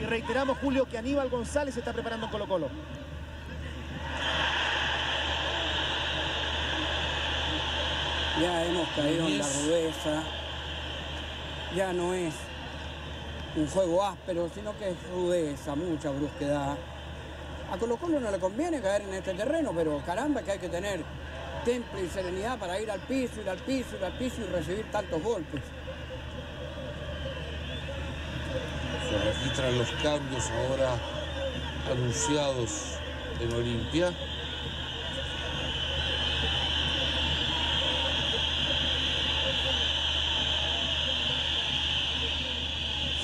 Y reiteramos, Julio, que Aníbal González se está preparando en Colo Colo. Ya hemos caído en la rudeza. Ya no es un juego áspero, sino que es rudeza, mucha brusquedad. A Colo Colo no le conviene caer en este terreno, pero caramba que hay que tener temple y serenidad para ir al piso, ir al piso, ir al piso y recibir tantos golpes. Se registran los cambios ahora anunciados en Olimpia.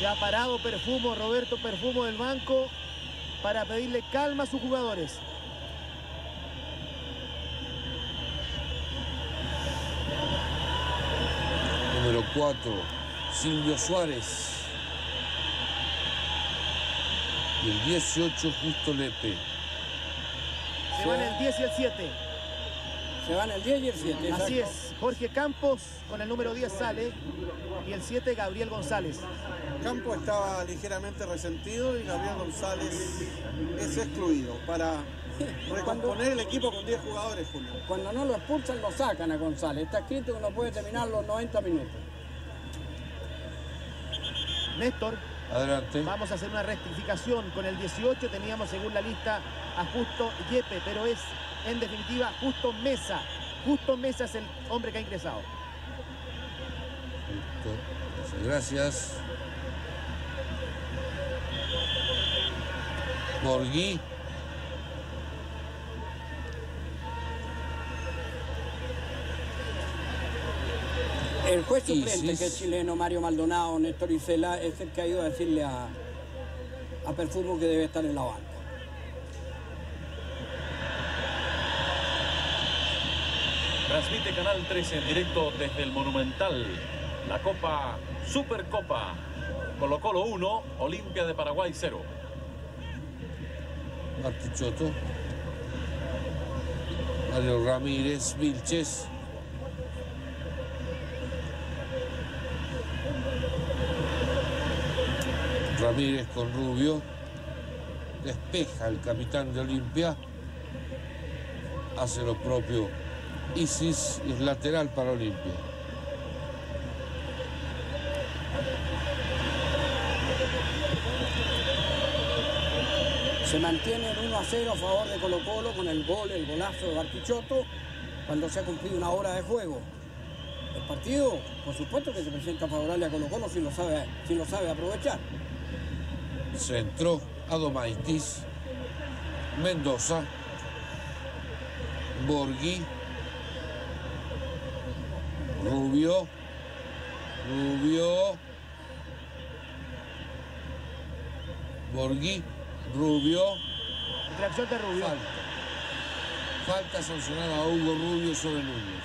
Se ha parado Perfumo, Roberto Perfumo del banco, para pedirle calma a sus jugadores. Número 4, Silvio Suárez. Y el 18, Justo Lepe. Se van el 10 y el 7. Se van el 10 y el 7. Así es, Jorge Campos con el número 10 sale y el 7 Gabriel González. Campo estaba ligeramente resentido y Gabriel González es excluido para recomponer el equipo con 10 jugadores, Julio. Cuando no lo expulsan, lo sacan a González. Está escrito que no puede terminar los 90 minutos. Néstor, Adelante. vamos a hacer una rectificación. Con el 18 teníamos según la lista a Justo Yepe, pero es en definitiva Justo Mesa. Justo Mesa es el hombre que ha ingresado. Justo. Gracias. Borghi. El juez suplente, Isis. que es chileno, Mario Maldonado, Néstor Isela, es el que ha ido a decirle a, a Perfumo que debe estar en la banca. Transmite Canal 13 en directo desde el Monumental. La Copa Supercopa. Colo Colo 1, Olimpia de Paraguay 0. Bartichotto. Mario Ramírez, Vilches. Ramírez con Rubio. Despeja el capitán de Olimpia. Hace lo propio Isis es lateral para Olimpia. Se mantiene el 1 a 0 a favor de Colo Colo con el gol, el golazo de Bartichotto, cuando se ha cumplido una hora de juego. El partido, por supuesto que se presenta favorable a Colo Colo si lo sabe, si lo sabe aprovechar. Centro, Adomaitis, Mendoza, Borghi, Rubio, Rubio, Borghi, Rubio, Reacción de Rubio. falta. Falta sancionada a Hugo Rubio sobre Núñez.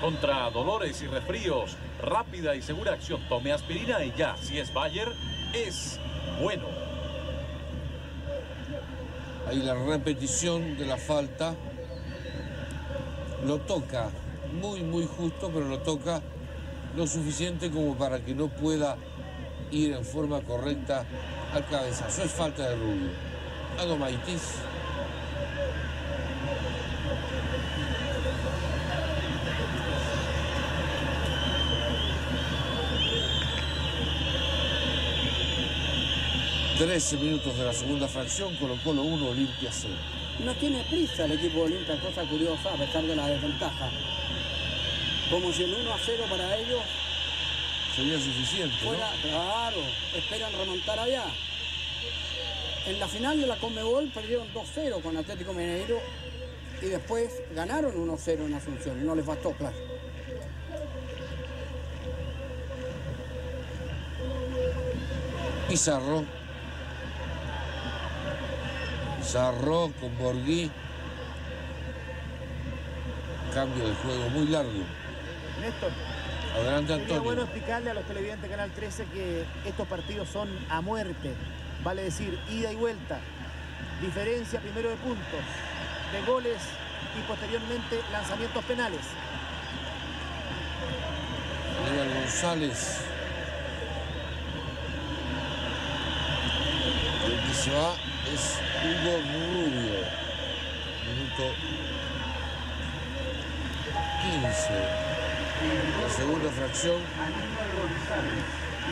Contra dolores y resfríos, rápida y segura acción. Tome aspirina y ya, si es Bayer, es bueno. Ahí la repetición de la falta. Lo toca muy, muy justo, pero lo toca lo suficiente como para que no pueda ir en forma correcta al cabezazo. Es falta de Rubio. Adomaitis. Trece minutos de la segunda fracción, colocó lo 1, Olimpia 0. No tiene prisa el equipo de Olimpia, cosa curiosa a pesar de la desventaja. Como si el 1 a 0 para ellos Sería suficiente, ¿no? fuera, claro, esperan remontar allá. En la final de la Conmebol perdieron 2-0 con Atlético Mineiro y después ganaron 1-0 en Asunción. No les bastó, claro. Pizarro. Pizarro con Borghi. Cambio de juego muy largo. Néstor, Adelante sería Antonio. bueno explicarle a los televidentes de Canal 13 que estos partidos son a muerte. Vale decir, ida y vuelta. Diferencia primero de puntos, de goles y posteriormente lanzamientos penales. Aníbal González. El que se va es Hugo Rubio. Minuto 15. La segunda fracción.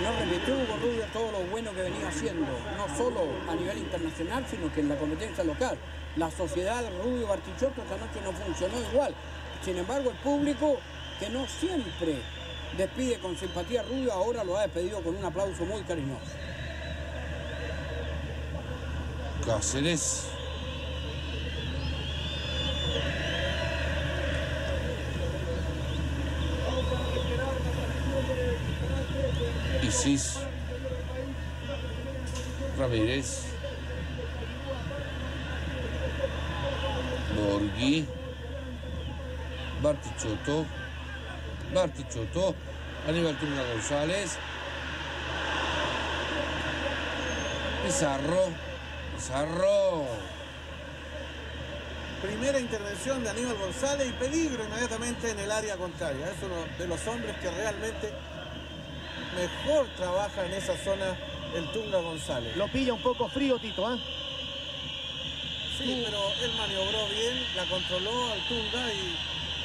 No repitió Hugo Rubio todo lo bueno que venía haciendo, no solo a nivel internacional, sino que en la competencia local. La sociedad Rubio Bartichotto esta noche no funcionó igual. Sin embargo, el público, que no siempre despide con simpatía a Rubio, ahora lo ha despedido con un aplauso muy cariñoso. Cáceres. Isis. Ramírez. Borghi. Bartichotto. Bartichotto. Aníbal Turna González. Pizarro. Pizarro. Primera intervención de Aníbal González y peligro inmediatamente en el área contraria. Es uno de los hombres que realmente mejor trabaja en esa zona el Tunga González. Lo pilla un poco frío, Tito, ¿ah? Sí, pero él maniobró bien, la controló al Tunga y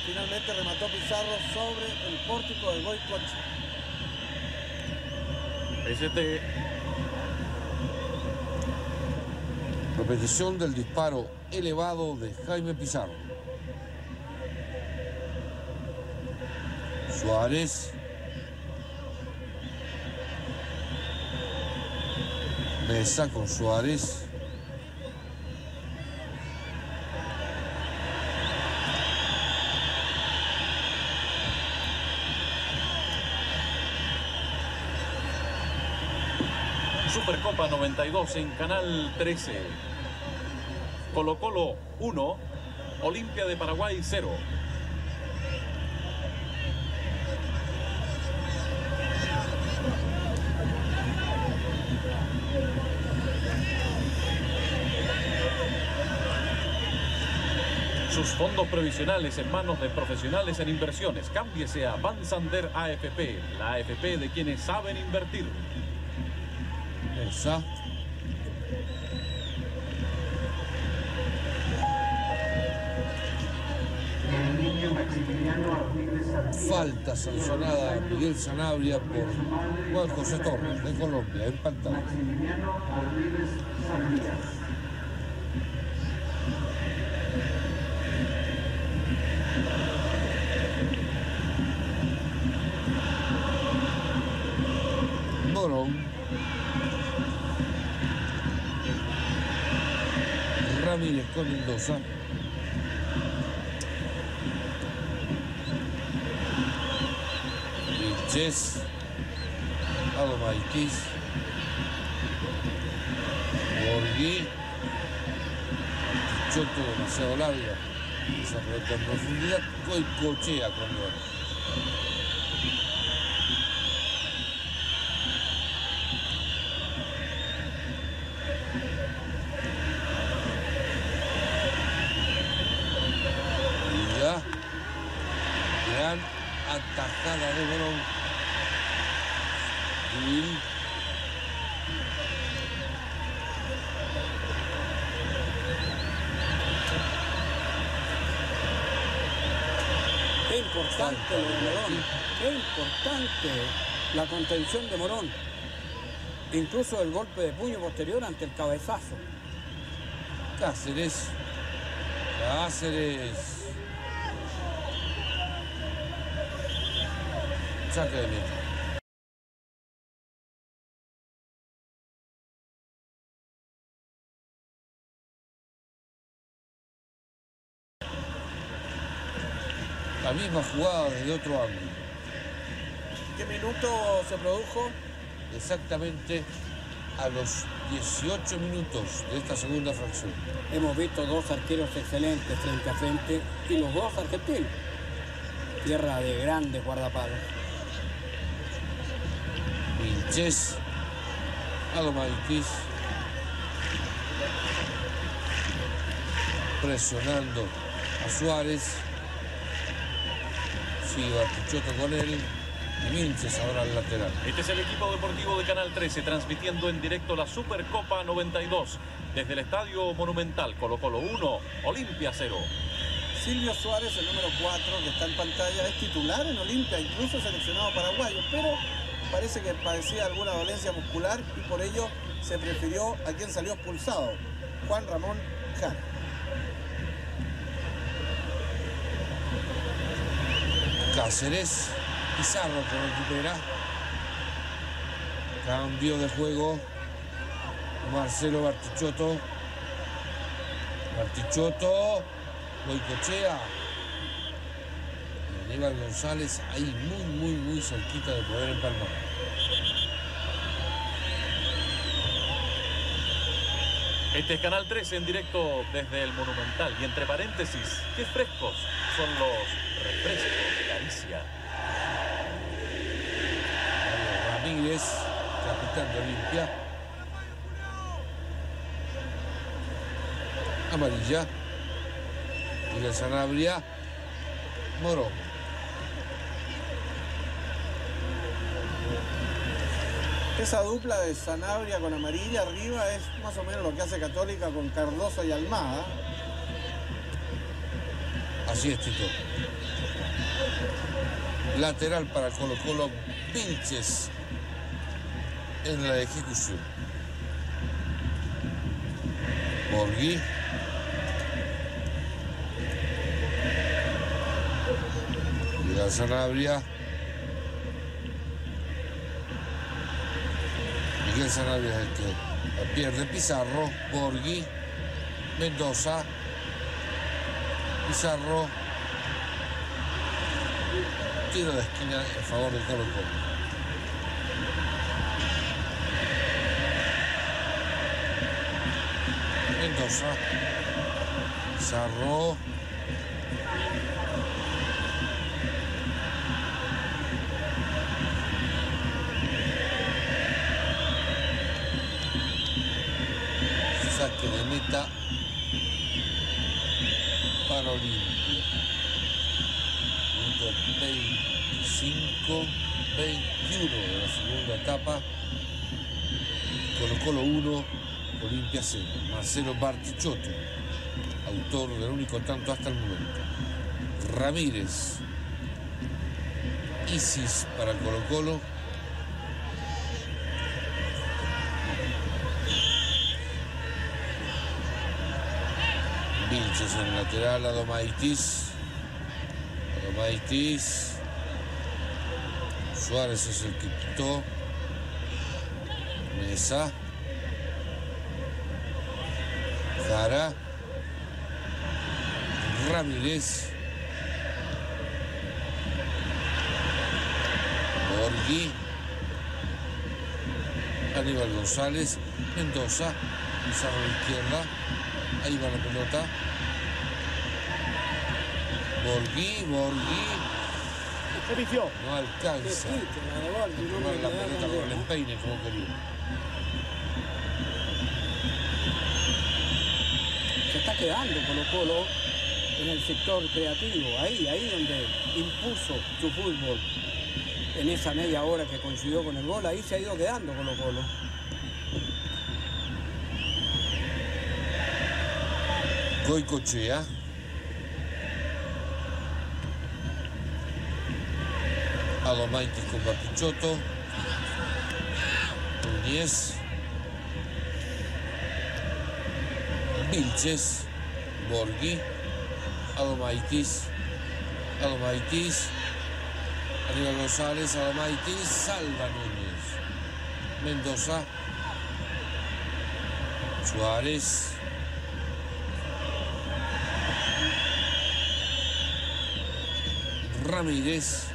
finalmente remató Pizarro sobre el pórtico del Boycoche. ST Repetición del disparo elevado de Jaime Pizarro. Suárez. Mesa con Suárez. Supercopa 92 en Canal 13. Colo Colo 1, Olimpia de Paraguay 0. Sus fondos previsionales en manos de profesionales en inversiones. Cámbiese a Bansander AFP, la AFP de quienes saben invertir. Mesa. Falta sancionada a Miguel Sanabria por Juan José Torres de Colombia en pantalla. Morón. Ramírez con Mendoza. Vilches. Adomaitis. Borghi. Choto demasiado larga. Esa en profundidad. Cochea con León. gran atajada de Morón. Gil. Qué importante lo de Morón. Qué importante la contención de Morón. Incluso el golpe de puño posterior ante el cabezazo. Cáceres. Cáceres. Saque de meta. Jugada desde otro ángulo. ¿Qué minuto se produjo? Exactamente a los 18 minutos de esta segunda fracción. Hemos visto dos arqueros excelentes frente a frente y los dos argentinos. Tierra de grandes guardapalos. Vilches, Adomaitis, presionando a Suárez, con él, y Vilches ahora al lateral. Este es el equipo deportivo de Canal 13 transmitiendo en directo la Supercopa 92 desde el Estadio Monumental Colo Colo 1, Olimpia 0. Silvio Suárez, el número 4 que está en pantalla, es titular en Olimpia, incluso seleccionado paraguayo, pero parece que padecía alguna dolencia muscular y por ello se prefirió a quien salió expulsado, Juan Ramón Jara. Cáceres, Pizarro que recupera. Cambio de juego. Marcelo Bartichotto. Bartichotto. Boicochea. Aníbal González ahí muy, muy, muy cerquita de poder empalmar. Este es Canal 13 en directo desde el Monumental y entre paréntesis, qué frescos son los refrescos de Galicia. Mario Ramírez, capitán de Olimpia. Amarilla. Miguel Sanabria. Morón. Esa dupla de Sanabria con amarilla arriba es más o menos lo que hace Católica con Cardoso y Almada. Así es, Tito. Lateral para Colo Colo, Pinches en la ejecución. Borghi. Llega Sanabria. Miguel Sanabria es el que pierde. Pizarro, Borghi, Mendoza, Pizarro. Tiro de esquina en favor del Colo Colo. Mendoza. Pizarro. Saque de meta para Olimpia. Minuto 25, 21 de la segunda etapa. Colo Colo 1, Olimpia 0. Marcelo Bartichotto, autor del único tanto hasta el momento. Ramírez. Isis para el Colo Colo. Vilches en el lateral, Adomaitis. Adomaitis. Suárez es el que quitó. Mesa. Jara. Ramírez. Borghi. Aníbal González. Mendoza. Pizarro a izquierda. Ahí va la pelota. Borghi, Borghi. No alcanza la de Borghi, a no tomar me la le da pelota con con el dedo. empeine como quería. Se está quedando Colo Colo en el sector creativo, ahí, ahí donde impuso su fútbol. En esa media hora que coincidió con el gol, ahí se ha ido quedando con los golos. Goicochea. Adomaitis con Papichotto. Núñez. Vilches. Borghi. Adomaitis. Adomaitis. Aníbal González. Adomaitis. Salva Núñez. Mendoza. Suárez. Ramírez.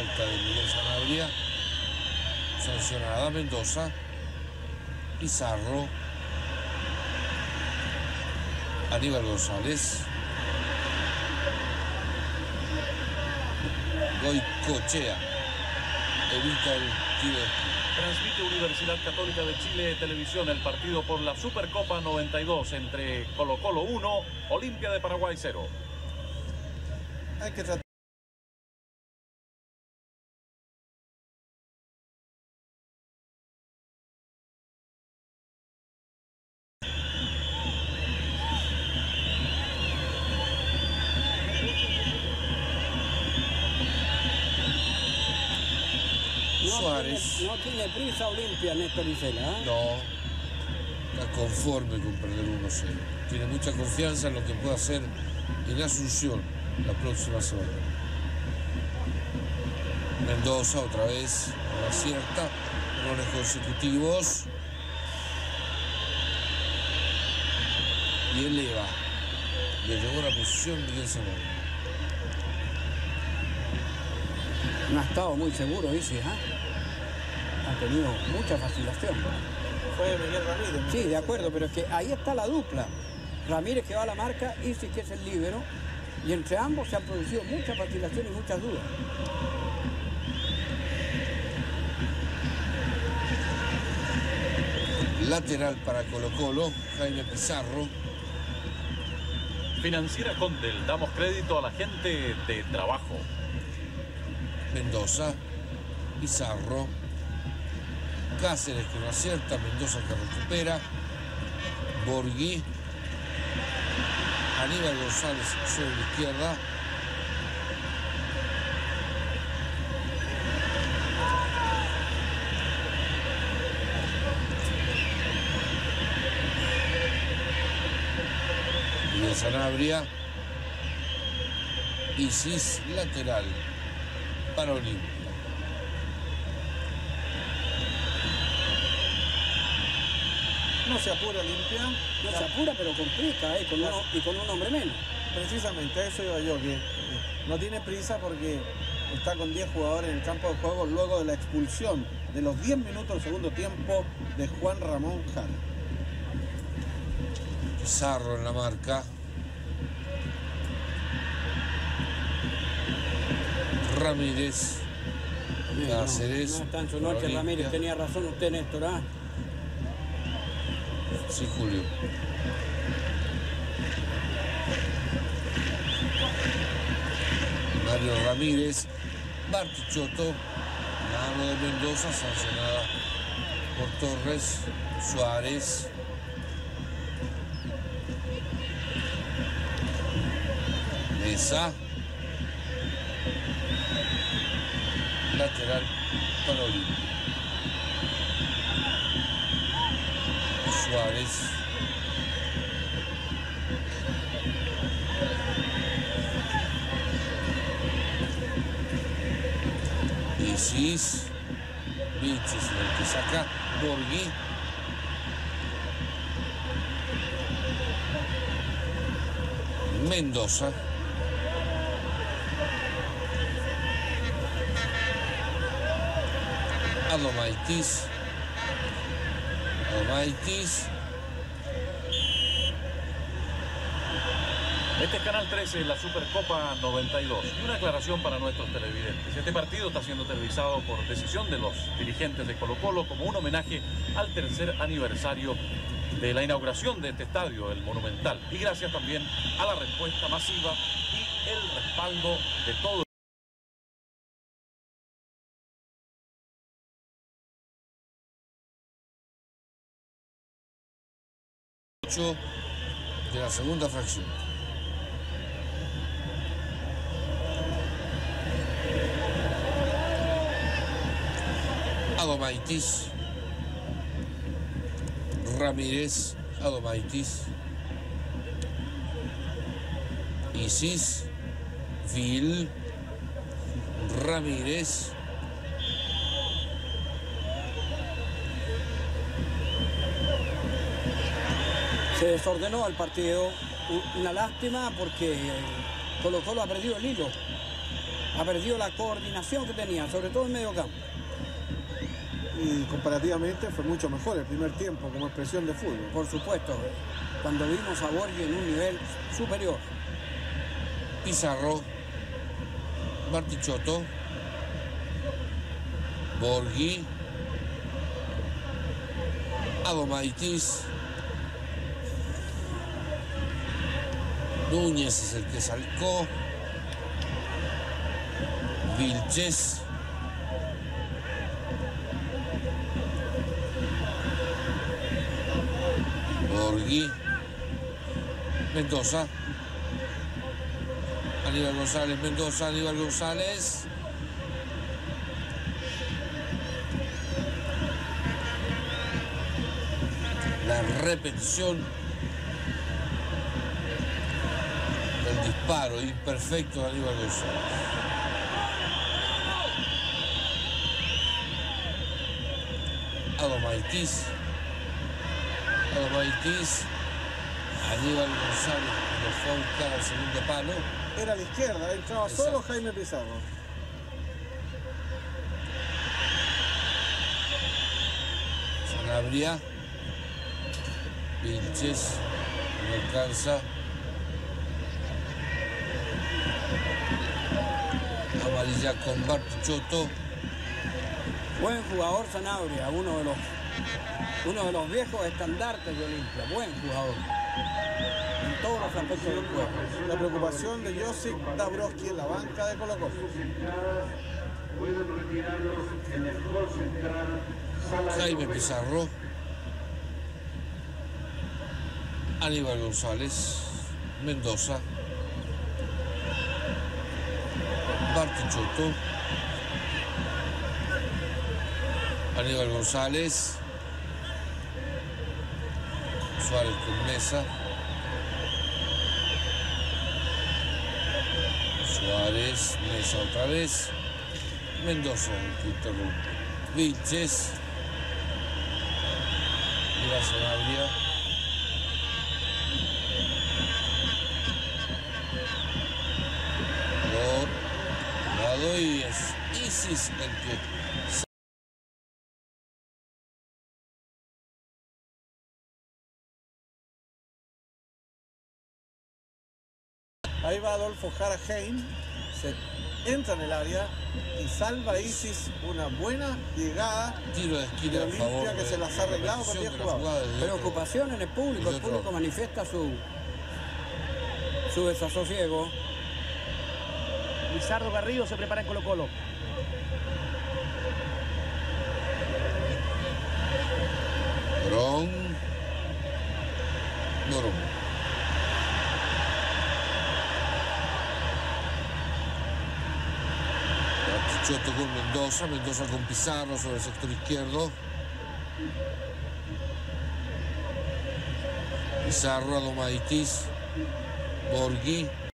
Falta de Miguel Sanabria. Sancionada Mendoza. Pizarro. Aníbal González. Goicochea. Evita el tiro. Transmite Universidad Católica de Chile Televisión el partido por la Supercopa 92 entre Colo Colo 1, Olimpia de Paraguay 0. Hay que tratar. Olimpia, Néstor Isela. ¿eh? No, está conforme con perder 1-0. Tiene mucha confianza en lo que puede hacer en Asunción la próxima semana. Mendoza otra vez, acierta, errores consecutivos. Y eleva. Le llegó la posición Miguel Zamora. No ha estado muy seguro, dice. ¿eh? Ha tenido mucha vacilación. Fue Miguel Ramírez. Sí, de acuerdo, pero es que ahí está la dupla. Ramírez que va a la marca, Isis que es el líbero. Y entre ambos se han producido mucha vacilación y muchas dudas. Lateral para Colo Colo, Jaime Pizarro. Financiera Condel, damos crédito a la gente de trabajo. Mendoza, Pizarro, Cáceres que no acierta, Mendoza que recupera, Borghi, Aníbal González sobre la izquierda, Miguel Sanabria, Isis lateral para Olimpia. No se apura Olimpia. No se apura, pero complica, ¿eh? con uno- y con un hombre menos. Precisamente, a eso iba yo, que no tiene prisa porque está con 10 jugadores en el campo de juego luego de la expulsión de los 10 minutos del segundo tiempo de Juan Ramón Jara. Pizarro en la marca. Ramírez. Eh, Cáceres, No, no está en su noche, Olimpia. Ramírez. Tenía razón usted, Néstor. ¿ah? Sí, Julio. Mario Ramírez. Bartichotto. Mano de Mendoza sancionada por Torres. Suárez. Mesa. Lateral para. Suárez. Isis. Vilches el que saca. Borghi. Mendoza. Adomaitis. Este es Canal 13, la Supercopa 92. Y una aclaración para nuestros televidentes. Este partido está siendo televisado por decisión de los dirigentes de Colo Colo como un homenaje al tercer aniversario de la inauguración de este estadio, el Monumental. Y gracias también a la respuesta masiva y el respaldo de de la segunda fracción. Adomaitis, Ramírez, Adomaitis, Isis, Vil, Ramírez, Se desordenó el partido, una lástima porque Colo Colo ha perdido el hilo, ha perdido la coordinación que tenía, sobre todo en medio campo. Y comparativamente fue mucho mejor el primer tiempo como expresión de fútbol. Por supuesto, cuando vimos a Borgi en un nivel superior. Pizarro, Martichotto, Borghi, Adomaitis, Núñez es el que salcó, Vilches, Borghi, Mendoza, Aníbal González, Mendoza, Aníbal González. La repetición disparo imperfecto de Aníbal González. Adomaitis. Adomaitis. Aníbal González lo fue a buscar al segundo palo. Era a la izquierda, entraba Exacto. solo Jaime Pizarro. Sanabria. Vilches. No alcanza. Amarilla con Bartichotto. Buen jugador Sanabria, uno de los, uno de los viejos estandartes de Olimpia. Buen jugador. En todos los aspectos del juego. La preocupación de Josip Dabrowski en la banca de Colo Jaime Pizarro. Aníbal González. Mendoza. Bartichotto. Aníbal González. Suárez con Mesa. Suárez, Mesa otra vez. Mendoza, que interrumpe. Vilches. Sanabria. Lo- La doy es Que Ahí va Adolfo Jara Heim, se entra en el área y salva a Isis una buena llegada. tiro de esquina De a favor Olimpia que de se las ha arreglado con repetición 10 de la jugadas. jugada desde otro- Preocupación en el público, el público manifiesta su, su desasosiego. Lizardo Garrido se prepara en Colo Colo. Morón. Morón. Bartichotto con Mendoza, Mendoza con Pizarro sobre el sector izquierdo. Pizarro, Adomaitis, Borghi.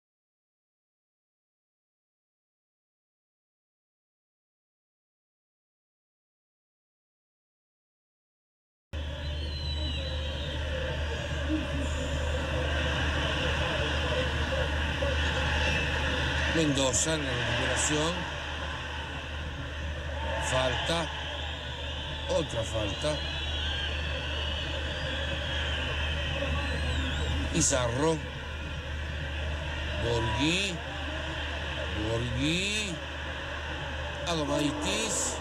Mendoza en la recuperación. Falta. Otra falta. Pizarro. Borghi. Borghi. Adomaitis.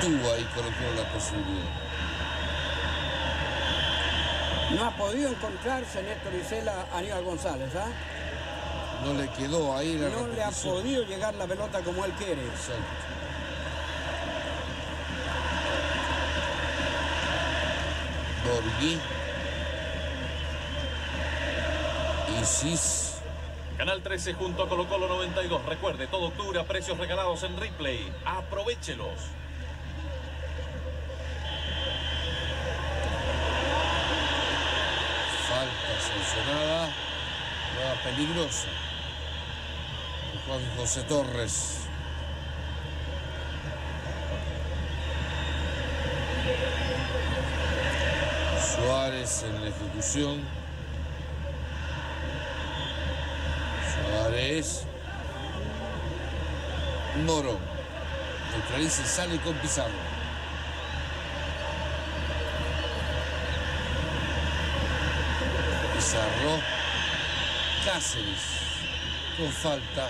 tuvo ahí Colo la posibilidad. No ha podido encontrarse Néstor Isela a Aníbal González, ¿ah? No le quedó ahí la No le ha podido llegar la pelota como él quiere. Exacto. Borghi. Isis. Canal 13 junto a Colo Colo 92. Recuerde, todo octubre a precios regalados en replay. Aprovechelos. Falta sancionada. Nueva peligrosa. Juan José Torres. Suárez en la ejecución. Suárez. Moro. El Clarice sale con. Pizarro. Con falta.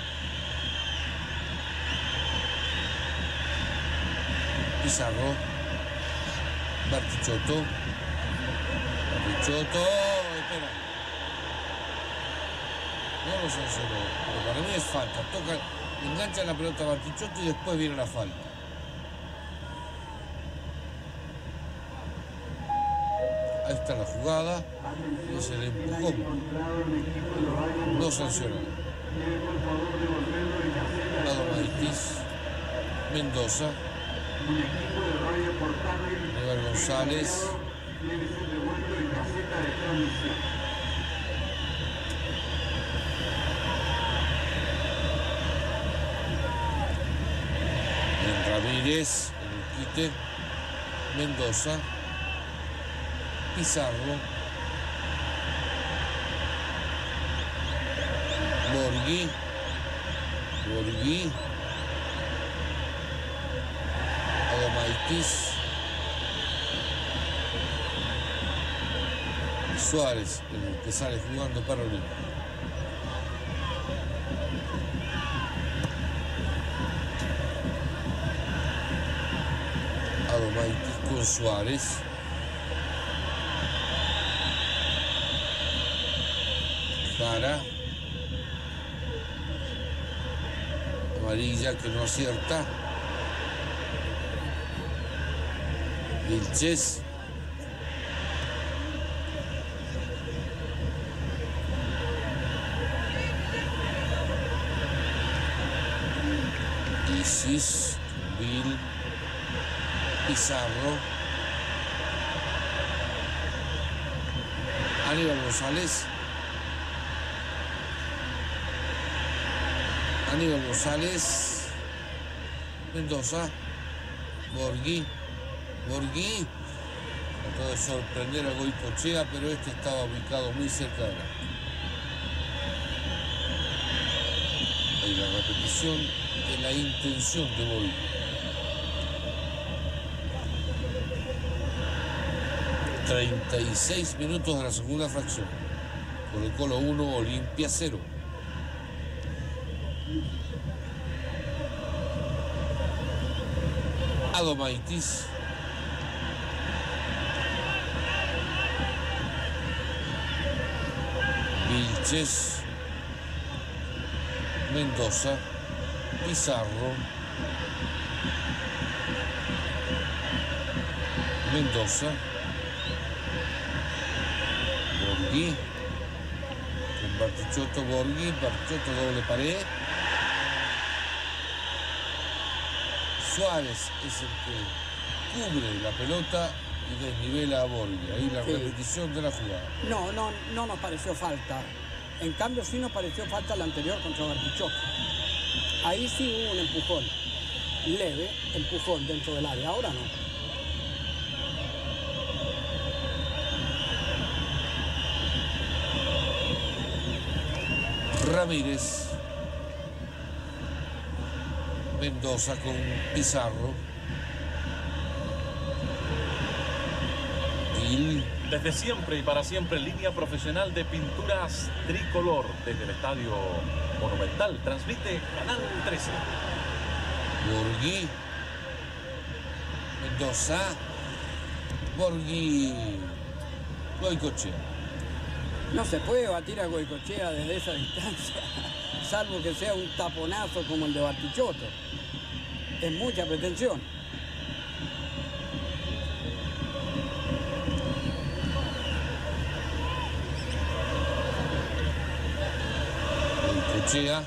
Pizarro. Bartichotto. Bartichotto. Espera. No lo sancionó. Pero para mí es falta. Toca, engancha la pelota a y después viene la falta. Ahí está la jugada. Es el empujón. No sancionó. Lado Maitis. Mendoza. Aníbal González. Ramírez el quite. Mendoza. Pizarro. Borghi. Borghi. Adomaitis. Suárez, el que sale jugando para Olimpia. Adomaitis con Suárez. Amarilla que no acierta. Vilches. Isis, Vil, Pizarro, Aníbal González, Aníbal González, Mendoza, Borghi, Borghi, trató de sorprender a Goicochea, pero este estaba ubicado muy cerca de la. Ahí la repetición de la intención de Borghi. Treinta y seis minutos de la segunda fracción. Colo Colo 1, Olimpia 0. Adomaitis. Vilches. Mendoza. Pizarro. Mendoza. Borghi. Con Bartichotto Borghi. Bartichotto doble pared. Suárez es el que cubre la pelota y desnivela a Borghi. Ahí la Sí. repetición de la jugada. No, no, no nos pareció falta. En cambio sí nos pareció falta la anterior contra Bartichotto. Ahí sí hubo un empujón. Leve empujón dentro del área. Ahora no. Ramírez. Mendoza con Pizarro. Gil. Desde siempre y para siempre, línea profesional de pinturas tricolor desde el Estadio Monumental. Transmite Canal 13. Borghi. Mendoza, Borghi, Goicochea. No se puede batir a Goicochea desde esa distancia, salvo que sea un taponazo como el de Bartichotto. Es mucha pretensión. Goicochea,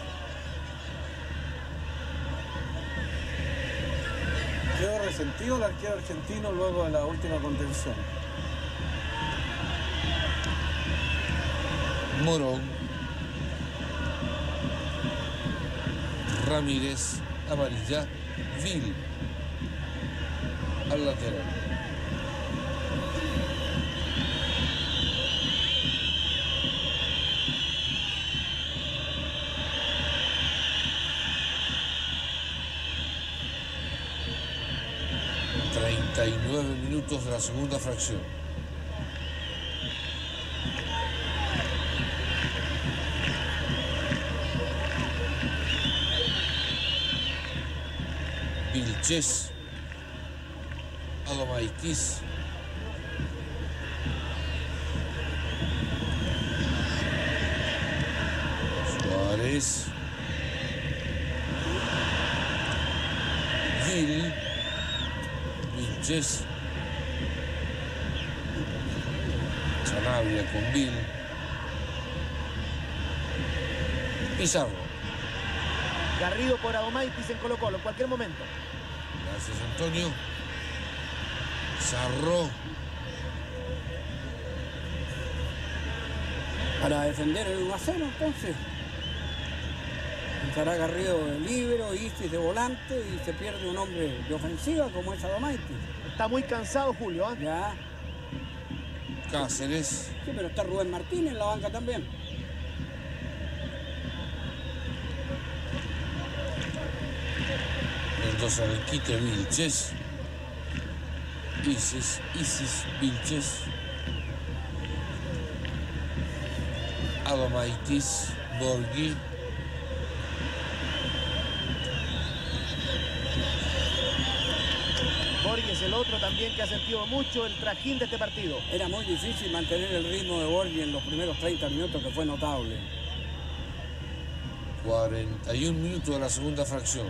Quedó resentido el arquero argentino luego de la última contención. Morón, Ramírez, amarilla, Vil, al lateral. Treinta y nueve minutos de la segunda fracción. Vilches, Adomaitis, Suárez, Vil, Vilches, Sanabria con Vil, Pizarro. Garrido por Adomaitis en Colo Colo cualquier momento. Antonio. Zarro. Para defender el 1 a 0 entonces. Estará Garrido de libero, Isis de volante y se pierde un hombre de ofensiva como es Adomaitis. Está muy cansado Julio. ¿ah? Ya, Cáceres. sí, pero está Rubén Martínez en la banca también. Belquite Vilches. Isis, Isis Vilches. Adomaitis, Borghi. Borges el otro también que ha sentido mucho el trajín de este partido. Era muy difícil mantener el ritmo de Borghi en los primeros 30 minutos, que fue notable. 41 minutos de la segunda fracción.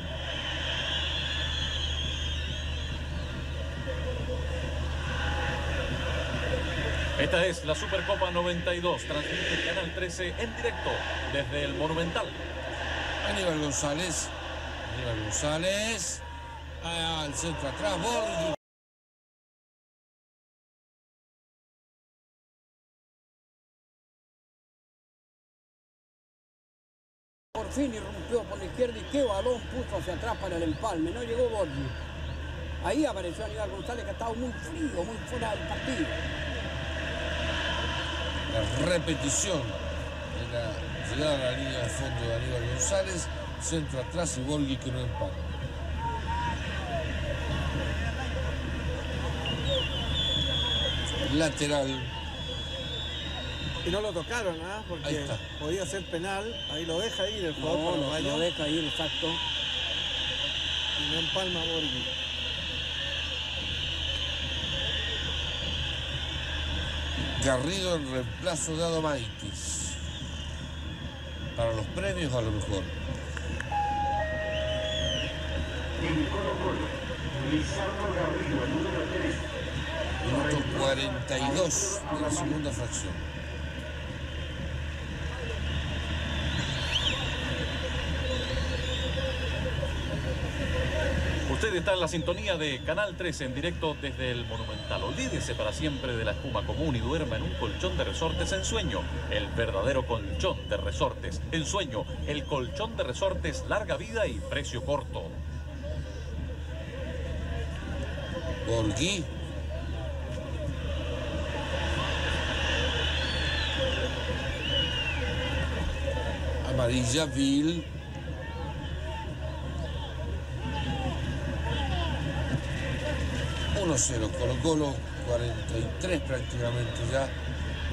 Esta es la Supercopa 92, transmite el Canal 13 en directo desde el Monumental. Aníbal González. Aníbal González. Al centro atrás, Borghi. Por fin irrumpió por la izquierda y qué balón puso hacia atrás para el empalme. No llegó Borghi. Ahí apareció Aníbal González que estaba muy frío, muy fuera del partido. La repetición de la llegada a la línea de fondo de Aníbal González. Centro atrás y Borghi que no empata. Lateral. Y no lo tocaron, ¿ah? Porque está. podía ser penal. Ahí lo deja ir el jugador No, lo, deja ir, exacto. y no empalma Borghi. Garrido en reemplazo de Adomaitis. Para los premios a lo mejor. En Colo Colo, Lizardo Garrido, número 3. Minuto 42 de la segunda fracción. Está en la sintonía de Canal 13 en directo desde el Monumental. Olvídese para siempre de la espuma común y duerma en un colchón de resortes en sueño. El verdadero colchón de resortes en sueño. El colchón de resortes larga vida y precio corto. Borghi. Amarilla Ville. 1-0 Colo Colo, 43 prácticamente ya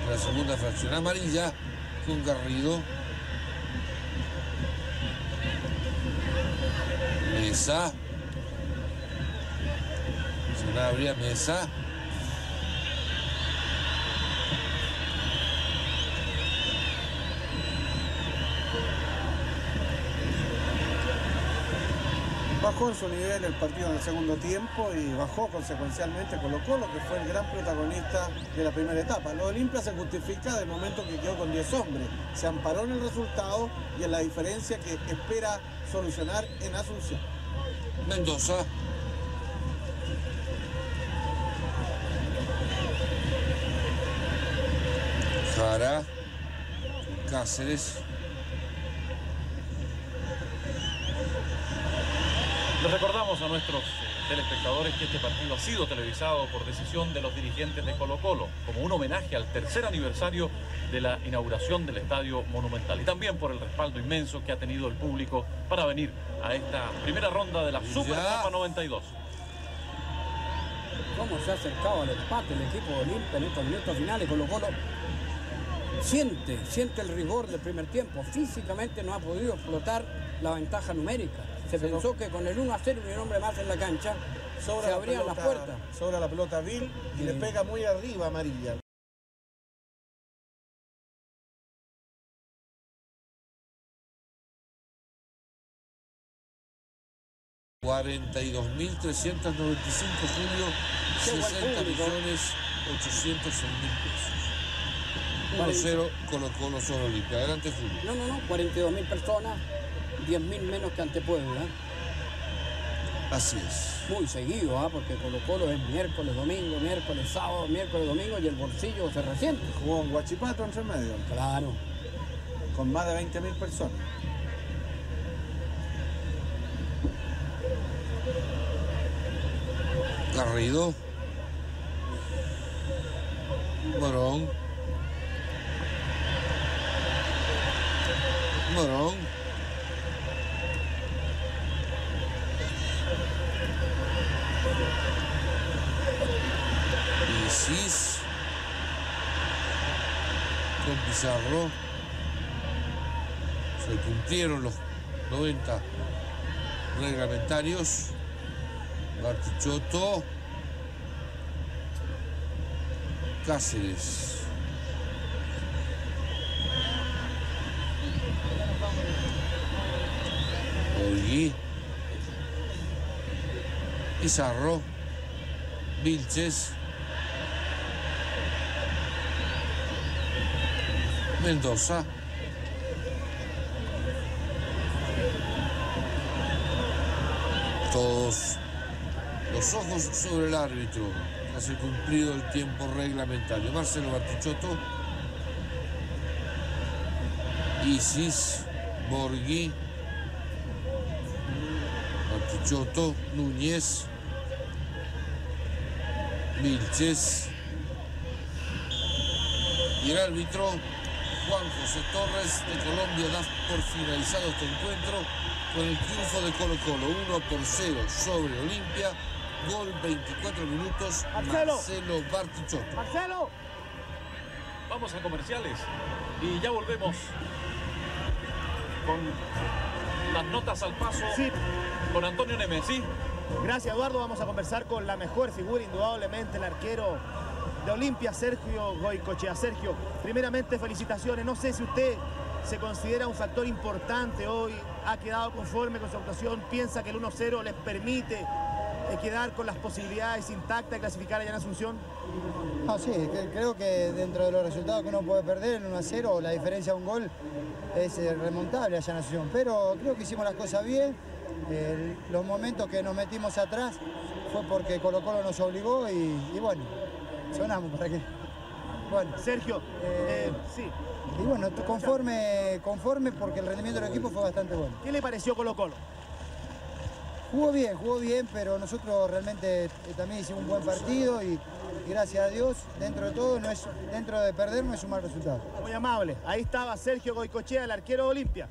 en la segunda fracción amarilla con Garrido. Mesa. Se Mesa. Bajó en su nivel el partido en el segundo tiempo y bajó consecuencialmente Colo Colo, que fue el gran protagonista de la primera etapa. Lo Olimpia se justifica del momento que quedó con 10 hombres. Se amparó en el resultado y en la diferencia que espera solucionar en Asunción. Mendoza. Jara. Cáceres. Les recordamos a nuestros eh, telespectadores que este partido ha sido televisado por decisión de los dirigentes de Colo Colo, como un homenaje al tercer aniversario de la inauguración del Estadio Monumental y también por el respaldo inmenso que ha tenido el público para venir a esta primera ronda de la Supercopa 92. cómo se ha acercado al empate el equipo de Olimpia en estos minutos finales. Colo Colo siente, siente el rigor del primer tiempo. Físicamente no ha podido explotar la ventaja numérica. Se pensó que con el 1 a 0 y un hombre más en la cancha Sobra se la abrían las pelota- puertas. Sobra la pelota Bill y le pega muy arriba a Amarilla. 42.395 Julio, Qué buen 60 público. millones 806 mil pesos. 1-0 Colo Colo sobre Olimpia. Adelante Julio. No, no, no, 42 mil personas, 10 mil menos que ante Puebla. Así es. Muy seguido, ¿ah? porque Colo Colo es miércoles, domingo, miércoles, sábado, miércoles, domingo y el bolsillo se resiente. Jugó un guachipato entre medio, Claro. con más de 20.000 personas. Garrido. Morón. Morón. Con Pizarro. Se cumplieron los 90 reglamentarios. Bartichotto. Cáceres. Olgui. Pizarro. Vilches. Mendoza. Todos los ojos sobre el árbitro. Hace cumplido el tiempo reglamentario. Marcelo Bartichotto. Isis. Borghi. Bartichotto. Núñez. Vilches. Y el árbitro Juan José Torres de Colombia da por finalizado este encuentro con el triunfo de Colo Colo 1 por 0 sobre Olimpia. Gol 24 minutos Marcelo. Marcelo Bartichotto. Marcelo. Vamos a comerciales y ya volvemos con las notas al paso Sí. con Antonio Nemes, ¿sí? Gracias Eduardo, vamos a conversar con la mejor figura, indudablemente el arquero Olimpia, Sergio Goicochea. Sergio, primeramente felicitaciones, no sé si usted se considera un factor importante hoy, ha quedado conforme con su actuación, piensa que el 1-0 les permite eh, quedar con las posibilidades intactas de clasificar allá en Asunción. No, sí, creo que dentro de los resultados que uno puede perder, el 1 a 0, la diferencia de un gol es eh, remontable allá en Asunción. Pero creo que hicimos las cosas bien. Los momentos que nos metimos atrás fue porque Colo Colo nos obligó y, y bueno, sonamos para que. Bueno, Sergio, Eh, eh, sí, y bueno, conforme, conforme porque el rendimiento del equipo fue bastante bueno. ¿qué le pareció Colo Colo? Jugó bien, jugó bien, pero nosotros realmente eh, también hicimos un buen partido y, y gracias a Dios, dentro de todo, no es, dentro de perder no es un mal resultado. Muy amable, ahí estaba Sergio Goicochea, el arquero de Olimpia.